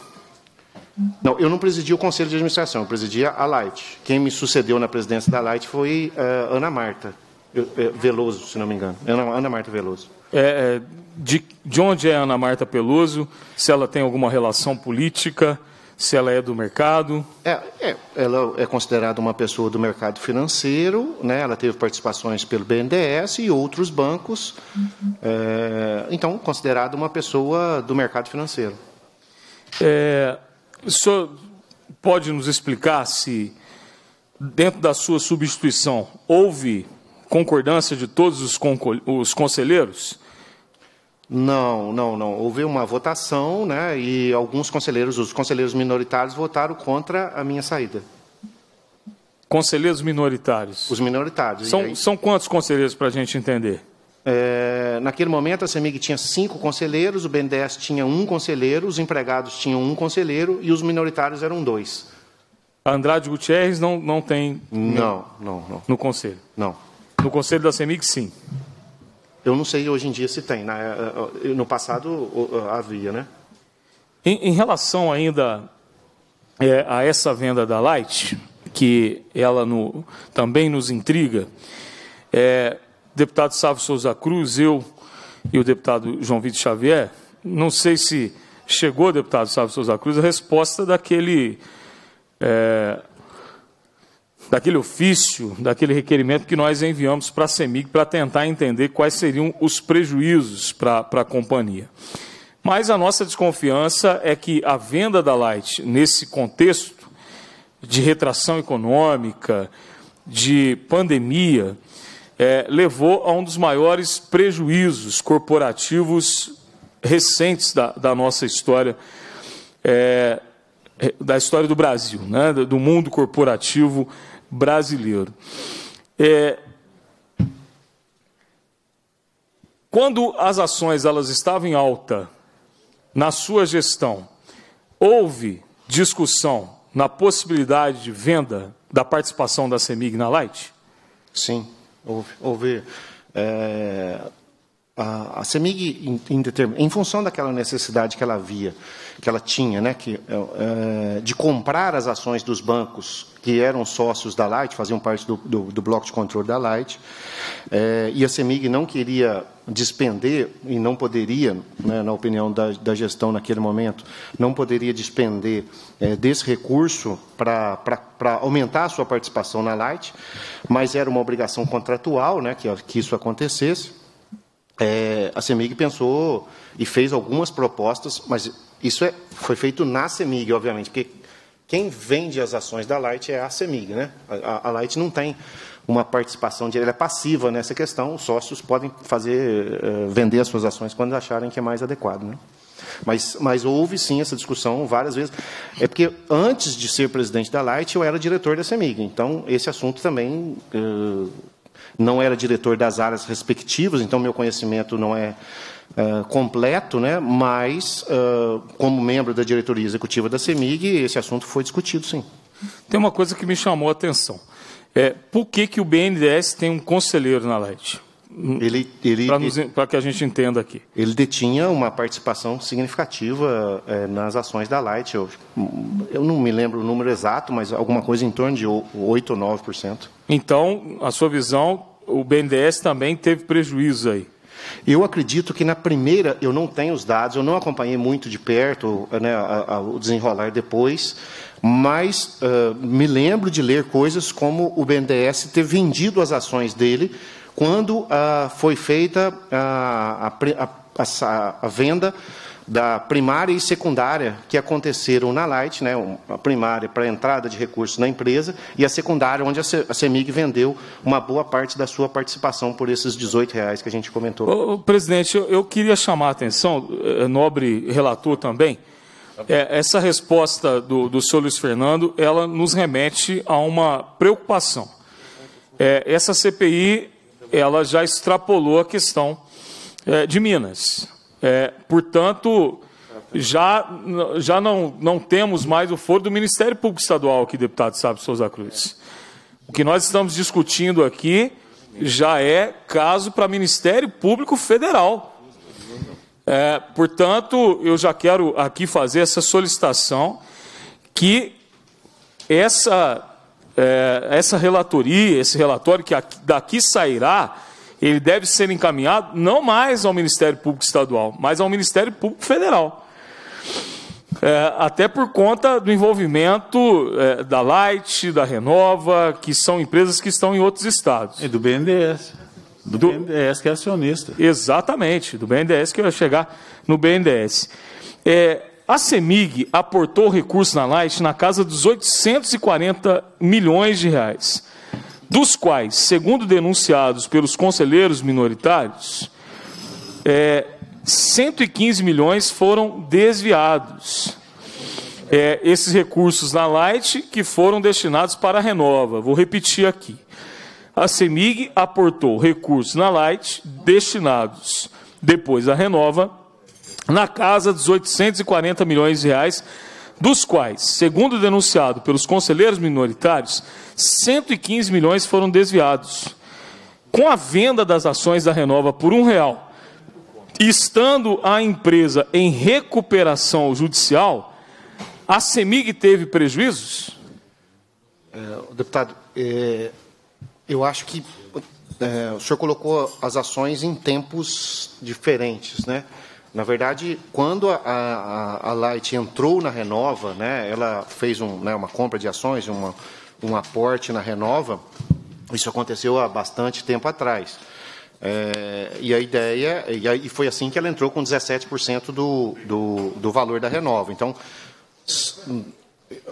Não, eu não presidi o conselho de administração, eu presidia a Light. Quem me sucedeu na presidência da Light foi uh, Ana Marta eu, é, Veloso, se não me engano. Ana, Ana Marta Veloso. É, de, de onde é Ana Marta Peloso? Se ela tem alguma relação política? Se ela é do mercado? É, é, ela é considerada uma pessoa do mercado financeiro, né? ela teve participações pelo BNDES e outros bancos, uhum. é, então considerada uma pessoa do mercado financeiro. É, o senhor pode nos explicar se, dentro da sua substituição, houve concordância de todos os, os conselheiros? Não, não, não. Houve uma votação, né? E alguns conselheiros, os conselheiros minoritários, votaram contra a minha saída. Conselheiros minoritários? Os minoritários. São, aí... são quantos conselheiros para a gente entender? É, naquele momento, a CEMIG tinha cinco conselheiros, o BNDES tinha um conselheiro, os empregados tinham um conselheiro e os minoritários eram dois. A Andrade Gutierrez não, não tem. Não, não, não. No conselho? Não. No conselho da CEMIG, sim. Eu não sei hoje em dia se tem. Né? No passado havia, né? Em, em relação ainda é, a essa venda da Light, que ela no, também nos intriga, é, deputado Sávio Souza Cruz, eu e o deputado João Vitor Xavier, não sei se chegou, deputado Sávio Souza Cruz, a resposta daquele é, daquele ofício, daquele requerimento que nós enviamos para a CEMIG para tentar entender quais seriam os prejuízos para a companhia. Mas a nossa desconfiança é que a venda da Light, nesse contexto de retração econômica, de pandemia, é, levou a um dos maiores prejuízos corporativos recentes da, da nossa história, é, da história do Brasil, né, do mundo corporativo brasileiro. É, quando as ações elas estavam em alta na sua gestão, houve discussão na possibilidade de venda da participação da CEMIG na Light? Sim, houve. houve é, a, a CEMIG, em, em, em, função daquela necessidade que ela via, que ela tinha, né, que, é, de comprar as ações dos bancos que eram sócios da Light, faziam parte do, do, do bloco de controle da Light, é, e a CEMIG não queria despender, e não poderia, né, na opinião da, da, gestão naquele momento, não poderia despender é, desse recurso para aumentar a sua participação na Light, mas era uma obrigação contratual né, que, que isso acontecesse. É, a CEMIG pensou e fez algumas propostas, mas isso é, foi feito na CEMIG, obviamente, porque quem vende as ações da Light é a CEMIG, né? A, a Light não tem uma participação direta, ela é passiva nessa questão, os sócios podem fazer, uh, vender as suas ações quando acharem que é mais adequado, né? Mas, mas houve sim essa discussão várias vezes. É porque antes de ser presidente da Light, eu era diretor da CEMIG. Então, esse assunto também uh, não era diretor das áreas respectivas, então meu conhecimento não é uh, completo, né? mas, uh, como membro da diretoria executiva da CEMIG, esse assunto foi discutido, sim. Tem uma coisa que me chamou a atenção. É, por que, que o BNDES tem um conselheiro na LED? Ele, ele, Para que a gente entenda aqui. Ele detinha uma participação significativa é, nas ações da Light. Eu, eu não me lembro o número exato, mas alguma coisa em torno de 8 ou 9%. Então, a sua visão, o BNDES também teve prejuízo aí. Eu acredito que na primeira, eu não tenho os dados, eu não acompanhei muito de perto né, a, a, o desenrolar depois, mas uh, me lembro de ler coisas como o BNDES ter vendido as ações dele quando uh, foi feita a, a, a venda da primária e secundária que aconteceram na Light, né, a primária para a entrada de recursos na empresa e a secundária onde a CEMIG vendeu uma boa parte da sua participação por esses 18 reais que a gente comentou. Ô, presidente, eu, eu, queria chamar a atenção, eh, nobre relator também, é, essa resposta do, do senhor Luiz Fernando, ela nos remete a uma preocupação. É, essa CPI, ela já extrapolou a questão é, de Minas. É, portanto, já, já não, não temos mais o foro do Ministério Público Estadual aqui, deputado Sábio Souza Cruz. O que nós estamos discutindo aqui já é caso para Ministério Público Federal. É, portanto, eu já quero aqui fazer essa solicitação que essa, é, essa relatoria, esse relatório que aqui, daqui sairá, ele deve ser encaminhado não mais ao Ministério Público Estadual, mas ao Ministério Público Federal. É, até por conta do envolvimento é, da Light, da Renova, que são empresas que estão em outros estados. E do BNDES. Do, do BNDES, que é acionista. Exatamente, do BNDES, que vai chegar no BNDES. É, a CEMIG aportou recursos na Light na casa dos 840 milhões de reais, dos quais, segundo denunciados pelos conselheiros minoritários, é, 115 milhões foram desviados. É, esses recursos na Light que foram destinados para a Renova. Vou repetir aqui. A CEMIG aportou recursos na Light destinados depois à Renova na casa dos 840 milhões de reais, dos quais, segundo denunciado pelos conselheiros minoritários, 115 milhões foram desviados. Com a venda das ações da Renova por um real, estando a empresa em recuperação judicial, a CEMIG teve prejuízos? É, deputado, é, eu acho que é, o senhor colocou as ações em tempos diferentes, né? Na verdade, quando a, a, a, Light entrou na Renova, né, ela fez um, né, uma compra de ações, uma, um aporte na Renova, isso aconteceu há bastante tempo atrás. É, e a ideia, e, foi assim que ela entrou com 17% do, do, do valor da Renova. Então,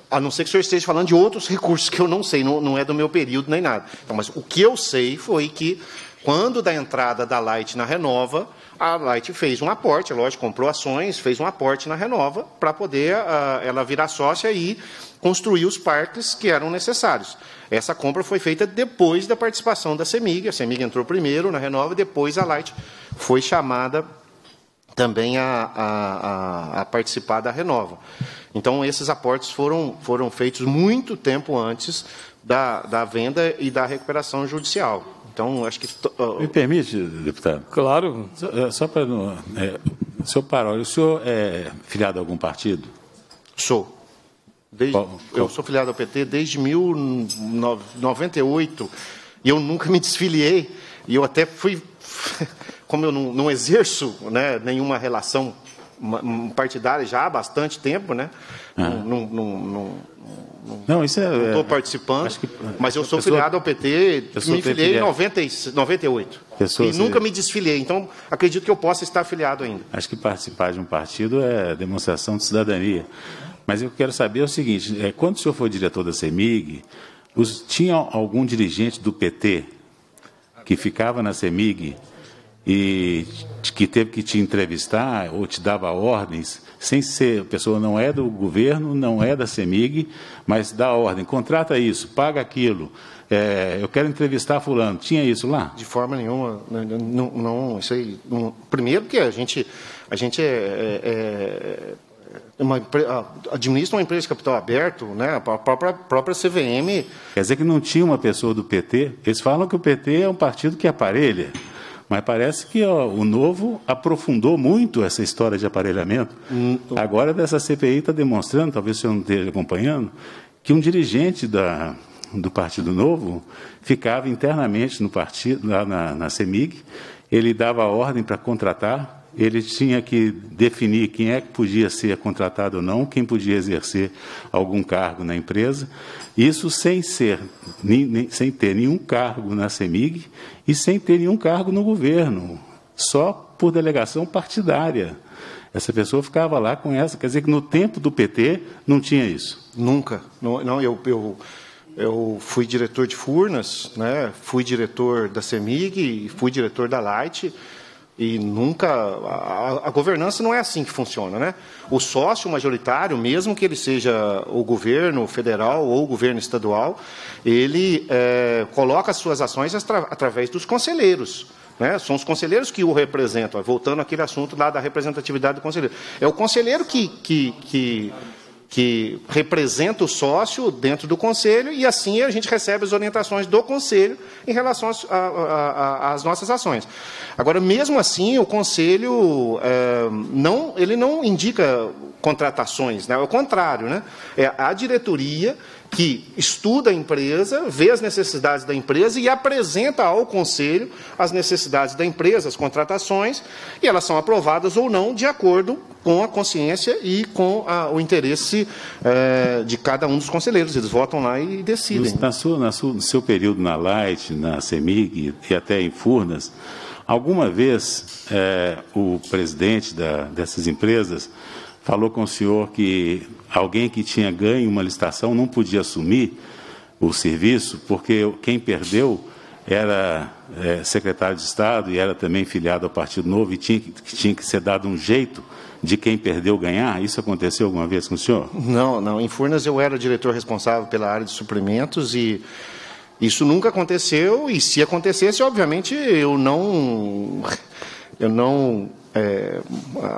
a não ser que o senhor esteja falando de outros recursos que eu não sei, não, não é do meu período nem nada. Então, mas o que eu sei foi que, quando da entrada da Light na Renova, a Light fez um aporte, lógico, comprou ações, fez um aporte na Renova para poder uh, ela virar sócia e construir os parques que eram necessários. Essa compra foi feita depois da participação da CEMIG. A CEMIG entrou primeiro na Renova, depois a Light foi chamada também a, a, a, participar da Renova. Então, esses aportes foram, foram feitos muito tempo antes da, da venda e da recuperação judicial. Então, acho que. Me permite, deputado? Claro. Só, é, só para. É, senhor Parol, o senhor é filiado a algum partido? Sou. Desde, qual, qual? Eu sou filiado ao PT desde 1998 e eu nunca me desfiliei. E eu até fui. Como eu não, não exerço né, nenhuma relação partidária já há bastante tempo, né? Ah. Não, não, não, não, isso é. Não estou participando, que, mas eu sou pessoa, filiado ao PT, me filiei em 90, 98. Pessoa, e nunca me desfiliei, então acredito que eu possa estar afiliado ainda. Acho que participar de um partido é demonstração de cidadania. Mas eu quero saber o seguinte: é, quando o senhor foi diretor da CEMIG, os, tinha algum dirigente do PT que ficava na CEMIG e que teve que te entrevistar ou te dava ordens, sem ser, a pessoa não é do governo, não é da CEMIG, mas dá ordem, contrata isso, paga aquilo, é, eu quero entrevistar fulano. Tinha isso lá? De forma nenhuma, não, não, isso aí, não, primeiro que a gente, a gente é, é, é uma, administra uma empresa de capital aberto, né? a própria, a própria CVM. Quer dizer que não tinha uma pessoa do PT? Eles falam que o PT é um partido que aparelha. Mas parece que ó, o novo aprofundou muito essa história de aparelhamento. Hum, Agora, dessa CPI está demonstrando, talvez o senhor não esteja acompanhando, que um dirigente da, do Partido Novo ficava internamente no partido, lá na, na CEMIG, ele dava ordem para contratar ele tinha que definir quem é que podia ser contratado ou não, quem podia exercer algum cargo na empresa, isso sem ser, sem ter nenhum cargo na CEMIG e sem ter nenhum cargo no governo, só por delegação partidária. Essa pessoa ficava lá com essa, quer dizer que no tempo do PT não tinha isso. Nunca, não, não eu, eu eu fui diretor de Furnas, né? fui diretor da CEMIG, fui diretor da Light, e nunca. A, a, governança não é assim que funciona, né? O sócio majoritário, mesmo que ele seja o governo federal ou o governo estadual, ele é, coloca as suas ações através dos conselheiros. Né? São os conselheiros que o representam. Voltando àquele assunto lá da representatividade do conselheiro. É o conselheiro que, que, que que representa o sócio dentro do conselho e assim a gente recebe as orientações do conselho em relação às nossas ações. Agora, mesmo assim, o conselho é, não, ele não indica contratações, né? ao contrário, né? é a diretoria que estuda a empresa, vê as necessidades da empresa e apresenta ao conselho as necessidades da empresa, as contratações, e elas são aprovadas ou não de acordo com a consciência e com a, o interesse é, de cada um dos conselheiros. Eles votam lá e decidem. Na sua, na sua, no seu período na Light, na CEMIG e até em Furnas, alguma vez é, o presidente da, dessas empresas falou com o senhor que alguém que tinha ganho uma licitação não podia assumir o serviço, porque quem perdeu era é, secretário de Estado e era também filiado ao Partido Novo e tinha que, tinha que ser dado um jeito de quem perdeu ganhar? Isso aconteceu alguma vez com o senhor? Não, não. Em Furnas eu era diretor responsável pela área de suprimentos e isso nunca aconteceu. E se acontecesse, obviamente eu não, eu não é,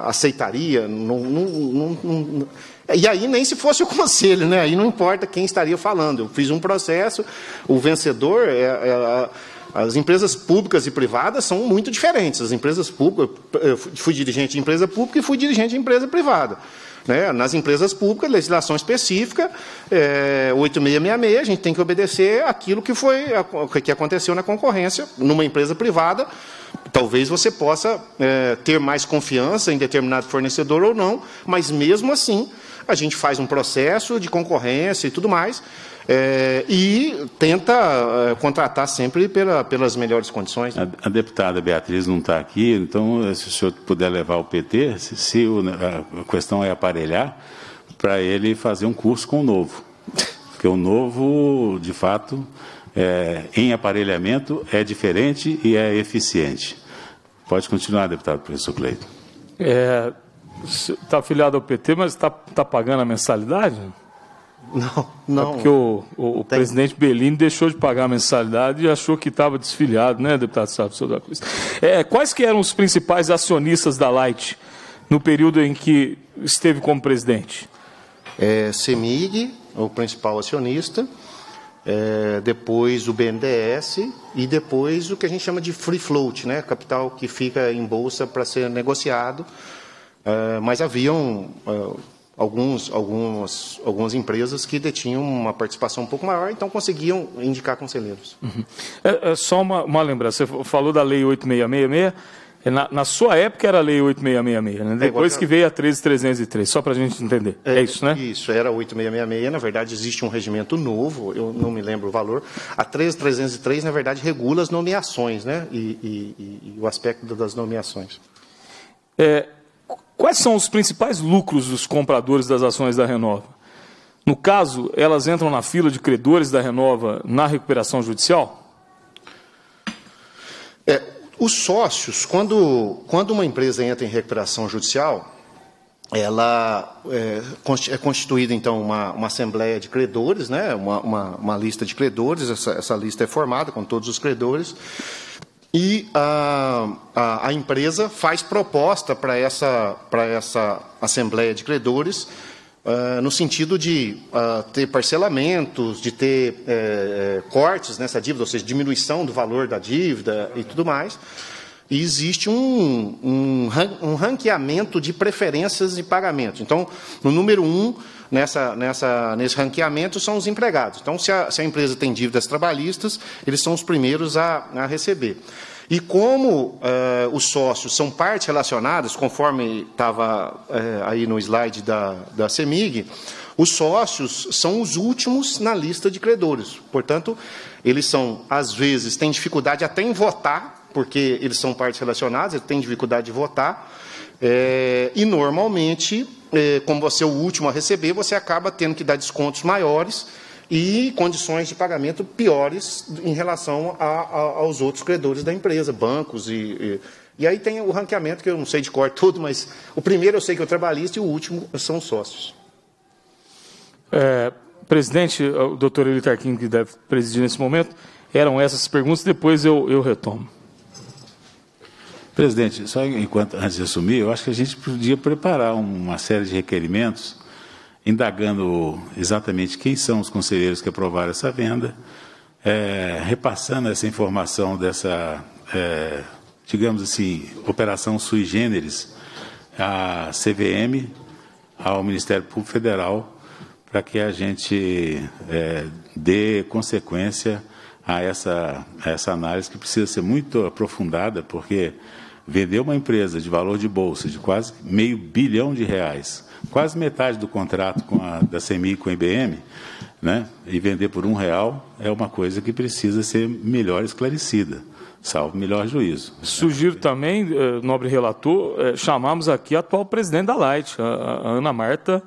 aceitaria. Não, não, não, e aí nem se fosse o conselho, né? Aí não importa quem estaria falando. Eu fiz um processo, o vencedor é, é as empresas públicas e privadas são muito diferentes. As empresas públicas, eu fui dirigente de empresa pública e fui dirigente de empresa privada. Né? Nas empresas públicas, legislação específica, é, 8666, a gente tem que obedecer aquilo que, foi, que aconteceu na concorrência. Numa empresa privada, talvez você possa é, ter mais confiança em determinado fornecedor ou não, mas mesmo assim, a gente faz um processo de concorrência e tudo mais, é, e tenta é, contratar sempre pela, pelas melhores condições. A, a deputada Beatriz não está aqui, então, se o senhor puder levar o PT, se, se o, a questão é aparelhar, para ele fazer um curso com o novo. Porque o novo, de fato, é, em aparelhamento é diferente e é eficiente. Pode continuar, deputado professor Cleiton. Está é, tá afiliado ao PT, mas está tá pagando a mensalidade? Não, não. É porque o, o, o presidente Bellini deixou de pagar a mensalidade e achou que estava desfiliado, né, deputado Sábio da Cruz? É, quais que eram os principais acionistas da Light no período em que esteve como presidente? É, CEMIG, o principal acionista, é, depois o BNDES e depois o que a gente chama de free float, né, capital que fica em bolsa para ser negociado. É, mas haviam é, alguns, algumas, algumas empresas que detinham uma participação um pouco maior, então conseguiam indicar conselheiros. Uhum. É, é, só uma, uma lembrança, você falou da Lei 8666, é, na, na sua época era a Lei 8666, né? depois é, que veio a 13303, só para a gente entender. É, é, isso, né? Isso, era 8666, na verdade existe um regimento novo, eu não me lembro o valor. A 13303, na verdade, regula as nomeações, né? E, e, e, e o aspecto das nomeações. É, Quais são os principais lucros dos compradores das ações da Renova? No caso, elas entram na fila de credores da Renova na recuperação judicial? É, os sócios, quando, quando uma empresa entra em recuperação judicial, ela é, é constituída, então, uma, uma assembleia de credores, né, uma, uma, uma lista de credores, essa, essa lista é formada com todos os credores, e a, a, a empresa faz proposta para essa, essa Assembleia de Credores, uh, no sentido de uh, ter parcelamentos, de ter uh, cortes nessa dívida, ou seja, diminuição do valor da dívida e tudo mais. E existe um, um, um ranqueamento de preferências de pagamento. Então, no número um, nessa, nessa, nesse ranqueamento são os empregados. Então, se a, se a empresa tem dívidas trabalhistas, eles são os primeiros a, a receber. E como uh, os sócios são partes relacionadas, conforme estava uh, aí no slide da, da CEMIG, os sócios são os últimos na lista de credores. Portanto, eles são, às vezes, têm dificuldade até em votar, porque eles são partes relacionadas, eles têm dificuldade de votar. É, e, normalmente, é, como você é o último a receber, você acaba tendo que dar descontos maiores e condições de pagamento piores em relação a, a, aos outros credores da empresa, bancos e, e, e aí tem o ranqueamento que eu não sei de cor tudo, mas o primeiro eu sei que é o trabalhista e o último são os sócios. É, presidente, o doutor Eli Tarquim, que deve presidir nesse momento, eram essas perguntas, depois eu, eu retomo. Presidente, só enquanto antes de assumir, eu acho que a gente podia preparar uma série de requerimentos indagando exatamente quem são os conselheiros que aprovaram essa venda, é, repassando essa informação dessa, é, digamos assim, operação sui generis à CVM, ao Ministério Público Federal, para que a gente é, dê consequência a essa, a essa análise que precisa ser muito aprofundada, porque vender uma empresa de valor de bolsa de quase meio bilhão de reais, quase metade do contrato com a, da CEMI com a IBM, né, e vender por um real é uma coisa que precisa ser melhor esclarecida, salvo melhor juízo. Sugiro também, eh, nobre relator, eh, chamamos aqui a atual presidente da Light, a, a Ana Marta,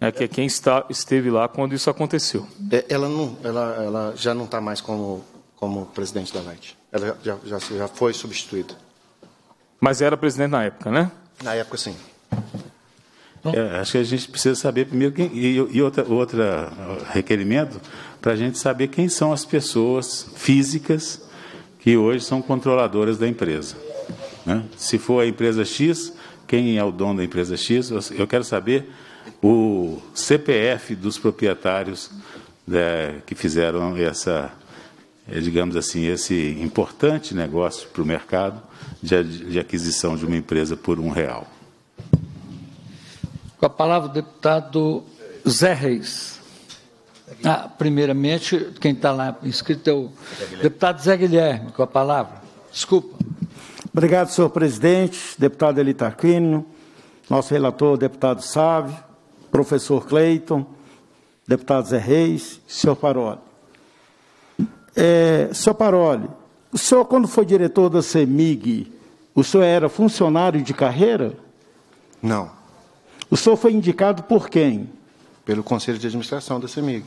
né, que é quem está, esteve lá quando isso aconteceu. É, ela, não, ela, ela já não está mais como, como presidente da Light. Ela já, já, já foi substituída. Mas era presidente na época, né? Na época, sim. É, acho que a gente precisa saber primeiro quem, e, e outra, outra requerimento para a gente saber quem são as pessoas físicas que hoje são controladoras da empresa. Né? Se for a empresa X, quem é o dono da empresa X? Eu quero saber o CPF dos proprietários né, que fizeram essa, é, digamos assim, esse importante negócio para o mercado de, de aquisição de uma empresa por um real. Com a palavra o deputado Zé Reis. Ah, primeiramente, quem está lá inscrito é o deputado Zé Guilherme, com a palavra. Desculpa. Obrigado, senhor presidente, deputado Elitarquino, nosso relator, deputado Sávio, professor Cleiton, deputado Zé Reis, senhor Paroli. É, senhor Paroli, o senhor, quando foi diretor da CEMIG, o senhor era funcionário de carreira? Não. O senhor foi indicado por quem? Pelo Conselho de Administração da CEMIG.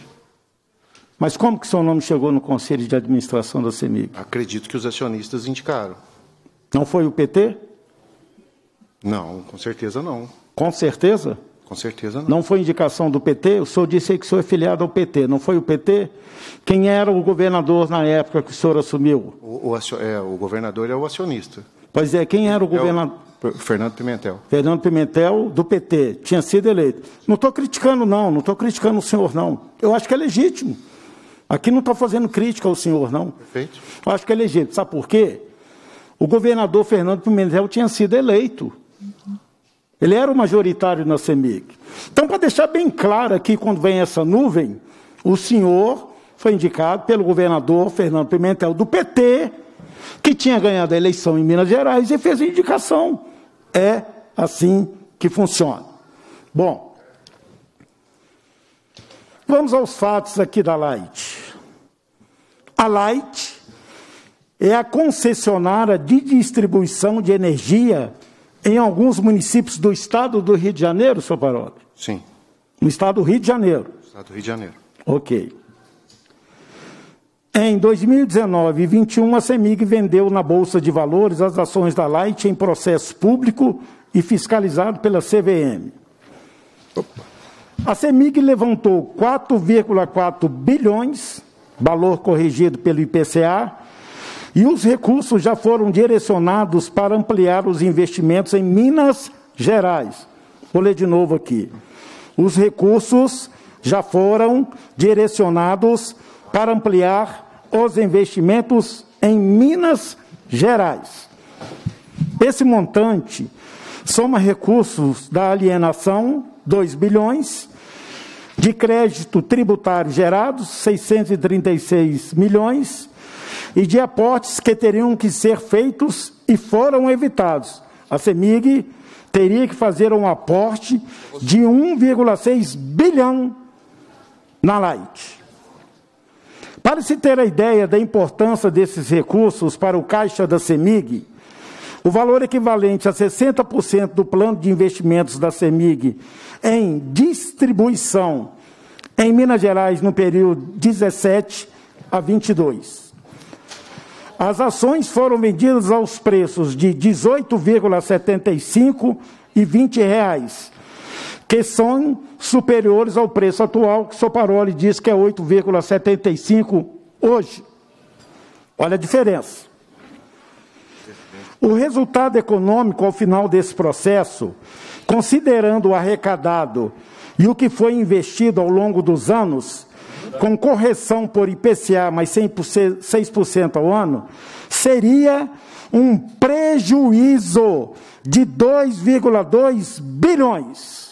Mas como que seu nome chegou no Conselho de Administração da CEMIG? Acredito que os acionistas indicaram. Não foi o PT? Não, com certeza não. Com certeza? Com certeza não. Não foi indicação do PT? O senhor disse aí que o senhor é filiado ao PT. Não foi o PT? Quem era o governador na época que o senhor assumiu? O, o, é, o governador é o acionista. Pois é, quem era o governador? É o Fernando Pimentel. Fernando Pimentel, do PT, tinha sido eleito. Não estou criticando, não, não estou criticando o senhor, não. Eu acho que é legítimo. Aqui não estou fazendo crítica ao senhor, não. Perfeito. Eu acho que é legítimo. Sabe por quê? O governador Fernando Pimentel tinha sido eleito. Ele era o majoritário na CEMIG. Então, para deixar bem claro aqui, quando vem essa nuvem, o senhor foi indicado pelo governador Fernando Pimentel, do PT, que tinha ganhado a eleição em Minas Gerais e fez a indicação. É assim que funciona. Bom, vamos aos fatos aqui da Light. A Light é a concessionária de distribuição de energia em alguns municípios do estado do Rio de Janeiro, senhor Parodi? Sim. No estado do Rio de Janeiro. Estado do Rio de Janeiro. Ok. Em 2019 e 2021, a CEMIG vendeu na Bolsa de Valores as ações da Light em processo público e fiscalizado pela CVM. A CEMIG levantou 4,4 bilhões, valor corrigido pelo IPCA, e os recursos já foram direcionados para ampliar os investimentos em Minas Gerais. Vou ler de novo aqui. Os recursos já foram direcionados para ampliar os investimentos em Minas Gerais. Esse montante soma recursos da alienação, 2 bilhões, de crédito tributário gerados, 636 milhões, e de aportes que teriam que ser feitos e foram evitados. A CEMIG teria que fazer um aporte de 1,6 bilhão na Light. Para se ter a ideia da importância desses recursos para o caixa da CEMIG, o valor equivalente a 60% do plano de investimentos da CEMIG em distribuição em Minas Gerais no período 17 a 22. As ações foram vendidas aos preços de 18,75 e 20 reais, que são superiores ao preço atual, que Soparoli diz que é 8,75 hoje. Olha a diferença. O resultado econômico ao final desse processo, considerando o arrecadado e o que foi investido ao longo dos anos, com correção por IPCA mais 6% ao ano, seria um prejuízo de 2,2 bilhões.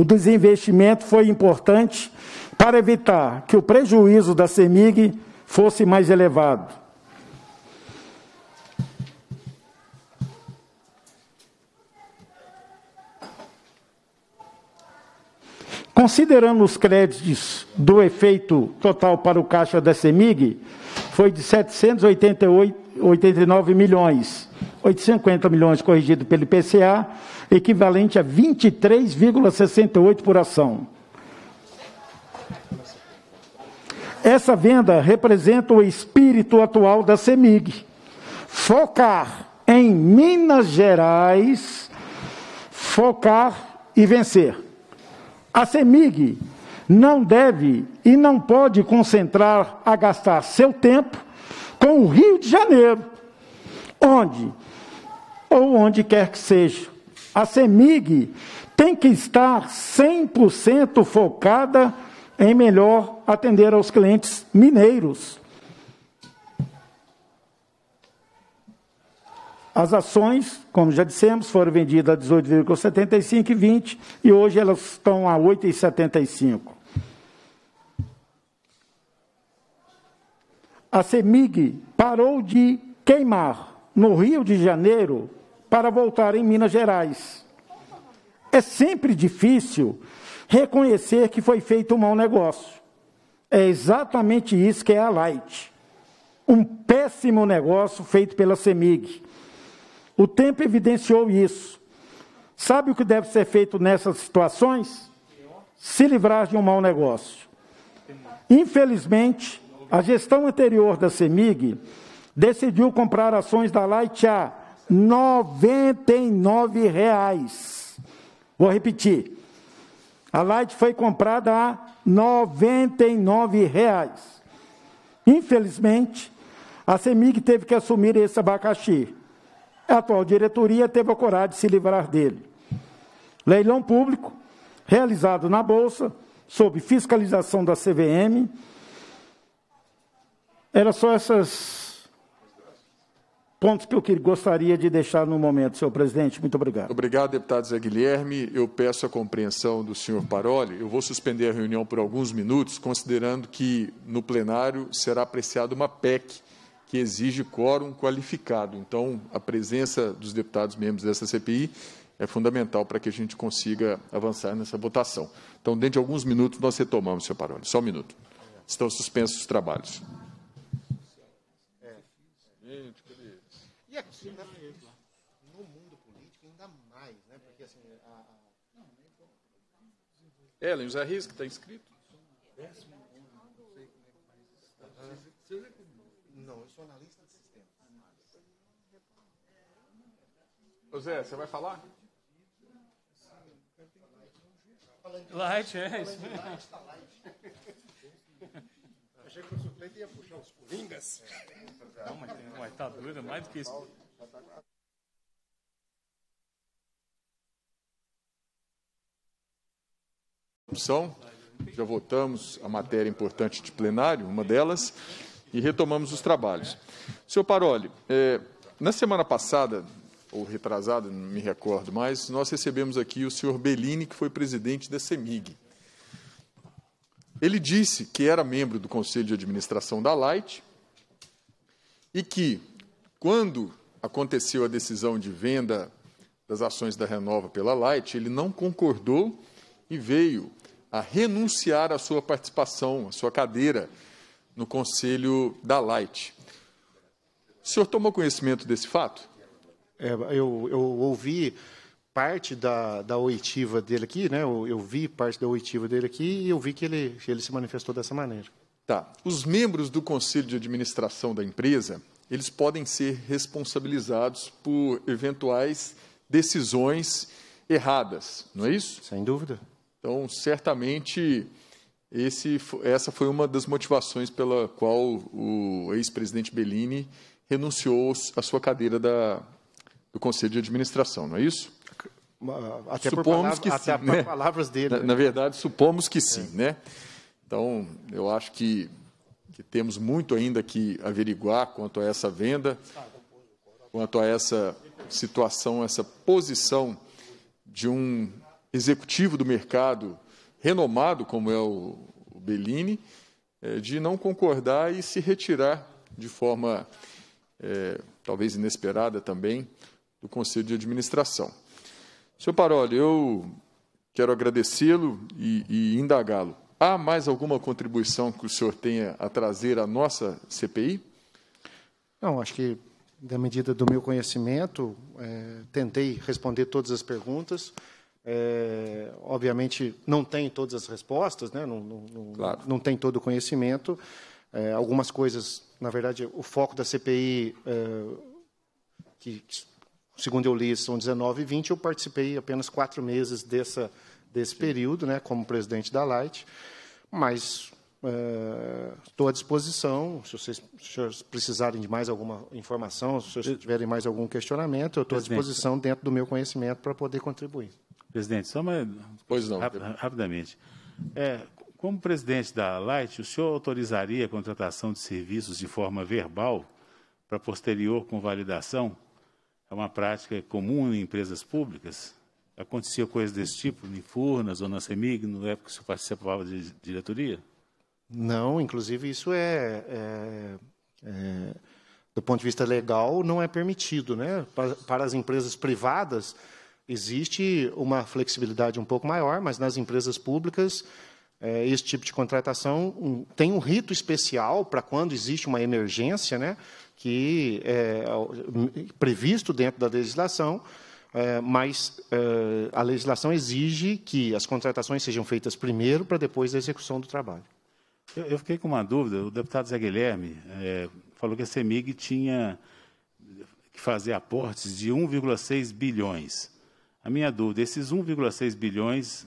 O desinvestimento foi importante para evitar que o prejuízo da CEMIG fosse mais elevado. Considerando os créditos do efeito total para o caixa da CEMIG, foi de 789 milhões, 850 milhões corrigido pelo IPCA, equivalente a 23,68 por ação. Essa venda representa o espírito atual da CEMIG. Focar em Minas Gerais, focar e vencer. A CEMIG não deve e não pode concentrar a gastar seu tempo com o Rio de Janeiro, onde ou onde quer que seja. A CEMIG tem que estar 100% focada em melhor atender aos clientes mineiros. As ações, como já dissemos, foram vendidas a 18,75 e 20 e hoje elas estão a 8,75. A CEMIG parou de queimar no Rio de Janeiro para voltar em Minas Gerais. É sempre difícil reconhecer que foi feito um mau negócio. É exatamente isso que é a Light. Um péssimo negócio feito pela CEMIG. O tempo evidenciou isso. Sabe o que deve ser feito nessas situações? Se livrar de um mau negócio. Infelizmente, a gestão anterior da CEMIG decidiu comprar ações da Light a 99. Reais. Vou repetir. A Light foi comprada a 99 reais. Infelizmente, a CEMIG teve que assumir esse abacaxi. A atual diretoria teve a coragem de se livrar dele. Leilão público, realizado na Bolsa, sob fiscalização da CVM. Era só esses pontos que eu gostaria de deixar no momento, senhor presidente. Muito obrigado. Obrigado, deputado Zé Guilherme. Eu peço a compreensão do senhor Paroli. Eu vou suspender a reunião por alguns minutos, considerando que no plenário será apreciada uma PEC que exige quórum qualificado. Então, a presença dos deputados membros dessa CPI é fundamental para que a gente consiga avançar nessa votação. Então, dentro de alguns minutos, nós retomamos, senhor Paroli. Só um minuto. Estão suspensos os trabalhos. E aqui, no mundo político, ainda mais, né? Porque assim. A... Ellen, o Zé Risco está inscrito? sou analista de sistemas. Ô Zé, você vai falar? Light, é isso Achei que o suplente ia puxar os coringas. Não, mas, mas tá doido, é mais do que isso. Já votamos a matéria importante de plenário, uma delas e retomamos os trabalhos. Senhor Paroli, é, na semana passada, ou retrasada, não me recordo mais, nós recebemos aqui o senhor Bellini, que foi presidente da CEMIG. Ele disse que era membro do Conselho de Administração da Light e que, quando aconteceu a decisão de venda das ações da Renova pela Light, ele não concordou e veio a renunciar à sua participação, à sua cadeira no conselho da Light. O senhor tomou conhecimento desse fato? É, eu, eu, ouvi parte da, da oitiva dele aqui, né? Eu, eu, vi parte da oitiva dele aqui e eu vi que ele, ele se manifestou dessa maneira. Tá. Os membros do conselho de administração da empresa, eles podem ser responsabilizados por eventuais decisões erradas, não é isso? Sem dúvida. Então, certamente esse, essa foi uma das motivações pela qual o ex-presidente Bellini renunciou à sua cadeira da, do Conselho de Administração, não é isso? Até supomos palavra, que até sim, né? palavras dele. Na, na, verdade, supomos que sim, é. né? Então, eu acho que, que temos muito ainda que averiguar quanto a essa venda, quanto a essa situação, essa posição de um executivo do mercado renomado como é o, Bellini, é, de não concordar e se retirar de forma é, talvez inesperada também do Conselho de Administração. Senhor Paroli, eu quero agradecê-lo e, e indagá-lo. Há mais alguma contribuição que o senhor tenha a trazer à nossa CPI? Não, acho que, da medida do meu conhecimento, é, tentei responder todas as perguntas. É, obviamente, não tem todas as respostas, né? não, não, claro. não tem todo o conhecimento. É, algumas coisas, na verdade, o foco da CPI, é, que, segundo eu li, são 19 e 20, eu participei apenas quatro meses dessa, desse período, né, como presidente da Light, mas estou à disposição, se vocês, se vocês, precisarem de mais alguma informação, se vocês tiverem mais algum questionamento, eu estou à disposição dentro do meu conhecimento para poder contribuir. Presidente, só uma... Pois não. Rapidamente. É, como presidente da Light, o senhor autorizaria a contratação de serviços de forma verbal para posterior convalidação? É uma prática comum em empresas públicas? Acontecia coisas desse tipo em Furnas ou na CEMIG, na época que o senhor participava de diretoria? Não, inclusive isso é, é, é do ponto de vista legal, não é permitido. Né? Para, para as empresas privadas, existe uma flexibilidade um pouco maior, mas nas empresas públicas é, esse tipo de contratação um, tem um rito especial para quando existe uma emergência, né, que é previsto dentro da legislação, é, mas é, a legislação exige que as contratações sejam feitas primeiro para depois da execução do trabalho. Eu, eu, fiquei com uma dúvida. O deputado Zé Guilherme falou que a CEMIG tinha que fazer aportes de 1,6 bilhões. A minha dúvida, esses 1,6 bilhões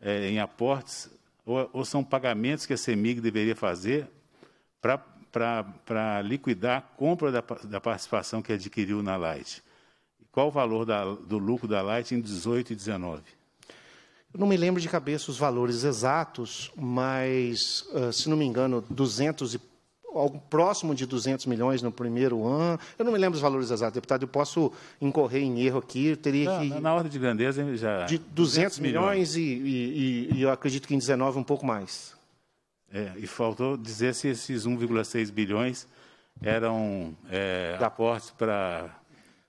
é, em aportes ou, ou são pagamentos que a CEMIG deveria fazer para liquidar a compra da, da, participação que adquiriu na Light? Qual o valor da, do lucro da Light em 18 e 19? Eu não me lembro de cabeça os valores exatos, mas, uh, se não me engano, 200 e algo próximo de 200 milhões no primeiro ano. Eu não me lembro os valores exatos, deputado. Eu posso incorrer em erro aqui. Eu teria não, que. Na ordem de grandeza já. De 200, 200 milhões, milhões. E, e, e, eu acredito que em 19 um pouco mais. É, e faltou dizer se esses 1,6 bilhões eram é, aportes para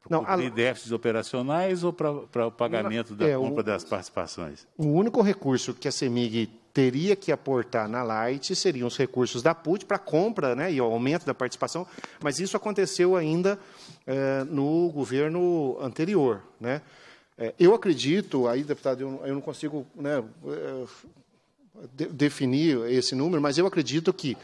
não, a... déficits operacionais ou para o pagamento da é, compra o, das participações? O único recurso que a CEMIG teria que aportar na Light seriam os recursos da PUT para compra né, e o aumento da participação, mas isso aconteceu ainda é, no governo anterior. Né? É, eu acredito, aí, deputado, eu, eu não consigo né, é, de, definir esse número, mas eu acredito que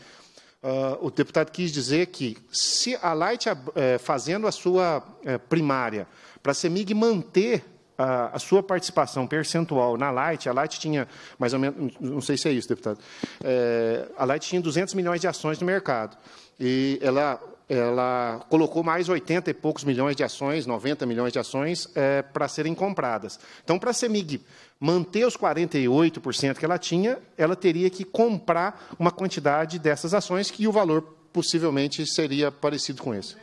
uh, o deputado quis dizer que se a Light é, fazendo a sua primária para a CEMIG manter a, a, sua participação percentual na Light, a Light tinha mais ou menos, não sei se é isso, deputado, é, a Light tinha 200 milhões de ações no mercado. E ela, ela colocou mais 80 e poucos milhões de ações, 90 milhões de ações, é, para serem compradas. Então, para a CEMIG manter os 48% que ela tinha, ela teria que comprar uma quantidade dessas ações que o valor possivelmente seria parecido com esse.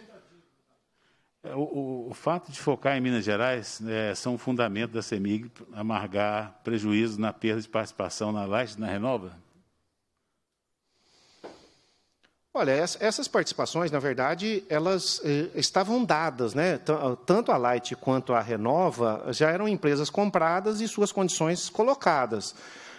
É, o, o, fato de focar em Minas Gerais é, são o fundamento da CEMIG amargar prejuízo na perda de participação na Light na Renova? Olha, essas participações, na verdade, elas eh, estavam dadas, né? Tanto a Light quanto a Renova já eram empresas compradas e suas condições colocadas.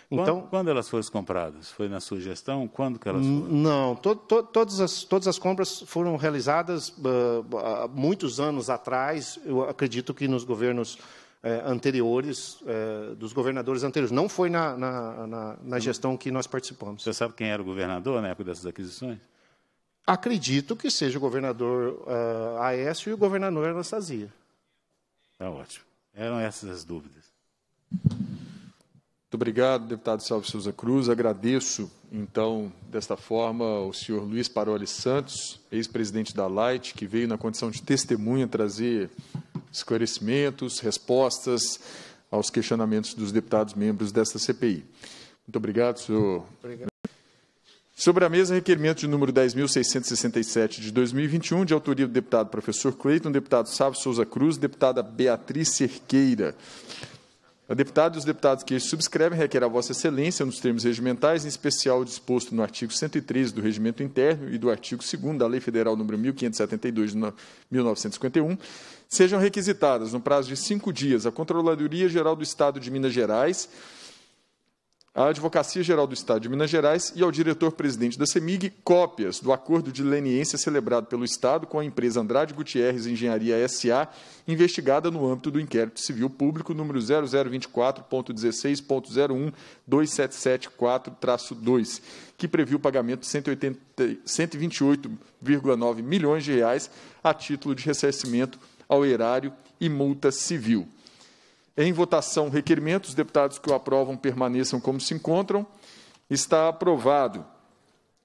Então, quando, quando, elas foram compradas? Foi na sua gestão? Quando que elas foram? Não, to, to, todas, as, todas as compras foram realizadas uh, há muitos anos atrás. Eu acredito que nos governos uh, anteriores, uh, dos governadores anteriores. Não foi na, na, na, na, gestão que nós participamos. Você sabe quem era o governador na época dessas aquisições? Acredito que seja o governador uh, Aécio e o governador Anastasia. Está ótimo. Eram essas as dúvidas. Muito obrigado, deputado Salve Souza Cruz. Agradeço, então, desta forma, o senhor Luiz Paroli Santos, ex-presidente da Light, que veio na condição de testemunha trazer esclarecimentos, respostas aos questionamentos dos deputados membros desta CPI. Muito obrigado, senhor. Obrigado. Sobre a mesa, requerimento de número 10.667 de 2021, de autoria do deputado professor Cleiton, deputado Sávio Souza Cruz, deputada Beatriz Cerqueira. A deputada e os deputados que subscrevem requer a Vossa Excelência, nos termos regimentais, em especial disposto no artigo 113 do Regimento Interno e do artigo 2 da Lei Federal nº 1572 de 1951, sejam requisitadas, no prazo de cinco dias, a Controladoria Geral do Estado de Minas Gerais, à Advocacia Geral do Estado de Minas Gerais e ao diretor-presidente da CEMIG cópias do acordo de leniência celebrado pelo Estado com a empresa Andrade Gutierrez Engenharia SA, investigada no âmbito do inquérito civil público número 0024.16.0127774-2, que previu o pagamento de 128,9 milhões de reais a título de ressarcimento ao erário e multa civil. Em votação, requerimento. Os deputados que o aprovam permaneçam como se encontram. Está aprovado.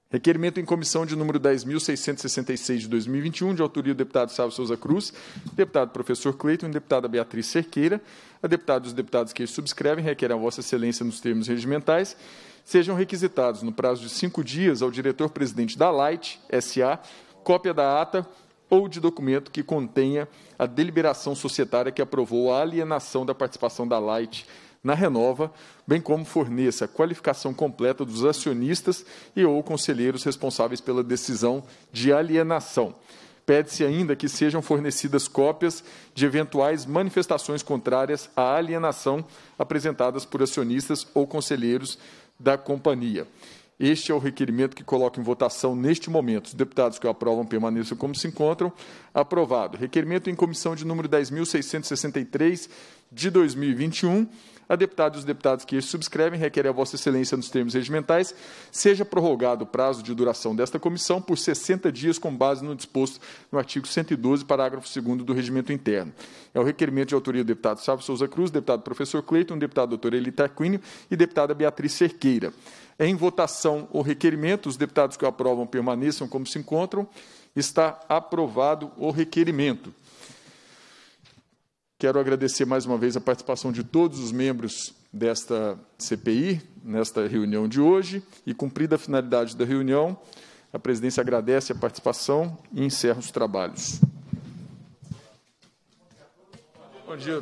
Requerimento em comissão de número 10.666 de 2021, de autoria do deputado Sávio Souza Cruz, deputado professor Cleiton e deputada Beatriz Cerqueira. A deputada e os deputados que subscrevem requerem a Vossa Excelência nos termos regimentais sejam requisitados, no prazo de cinco dias, ao diretor-presidente da Light SA, cópia da ata ou de documento que contenha a deliberação societária que aprovou a alienação da participação da Light na Renova, bem como forneça a qualificação completa dos acionistas e ou conselheiros responsáveis pela decisão de alienação. Pede-se ainda que sejam fornecidas cópias de eventuais manifestações contrárias à alienação apresentadas por acionistas ou conselheiros da companhia. Este é o requerimento que coloco em votação neste momento. Os deputados que o aprovam permaneçam como se encontram. Aprovado. Requerimento em comissão de número 10.663 de 2021. A deputada e os deputados que subscrevem requerem a Vossa Excelência nos termos regimentais seja prorrogado o prazo de duração desta comissão por 60 dias com base no disposto no artigo 112, parágrafo 2 do Regimento Interno. É o requerimento de autoria do deputado Sávio Souza Cruz, deputado professor Cleiton, deputado doutor Eli Tarquínio e deputada Beatriz Cerqueira. Em votação o requerimento, os deputados que o aprovam permaneçam como se encontram. Está aprovado o requerimento. Quero agradecer mais uma vez a participação de todos os membros desta CPI, nesta reunião de hoje, e cumprida a finalidade da reunião, a presidência agradece a participação e encerra os trabalhos. Bom dia.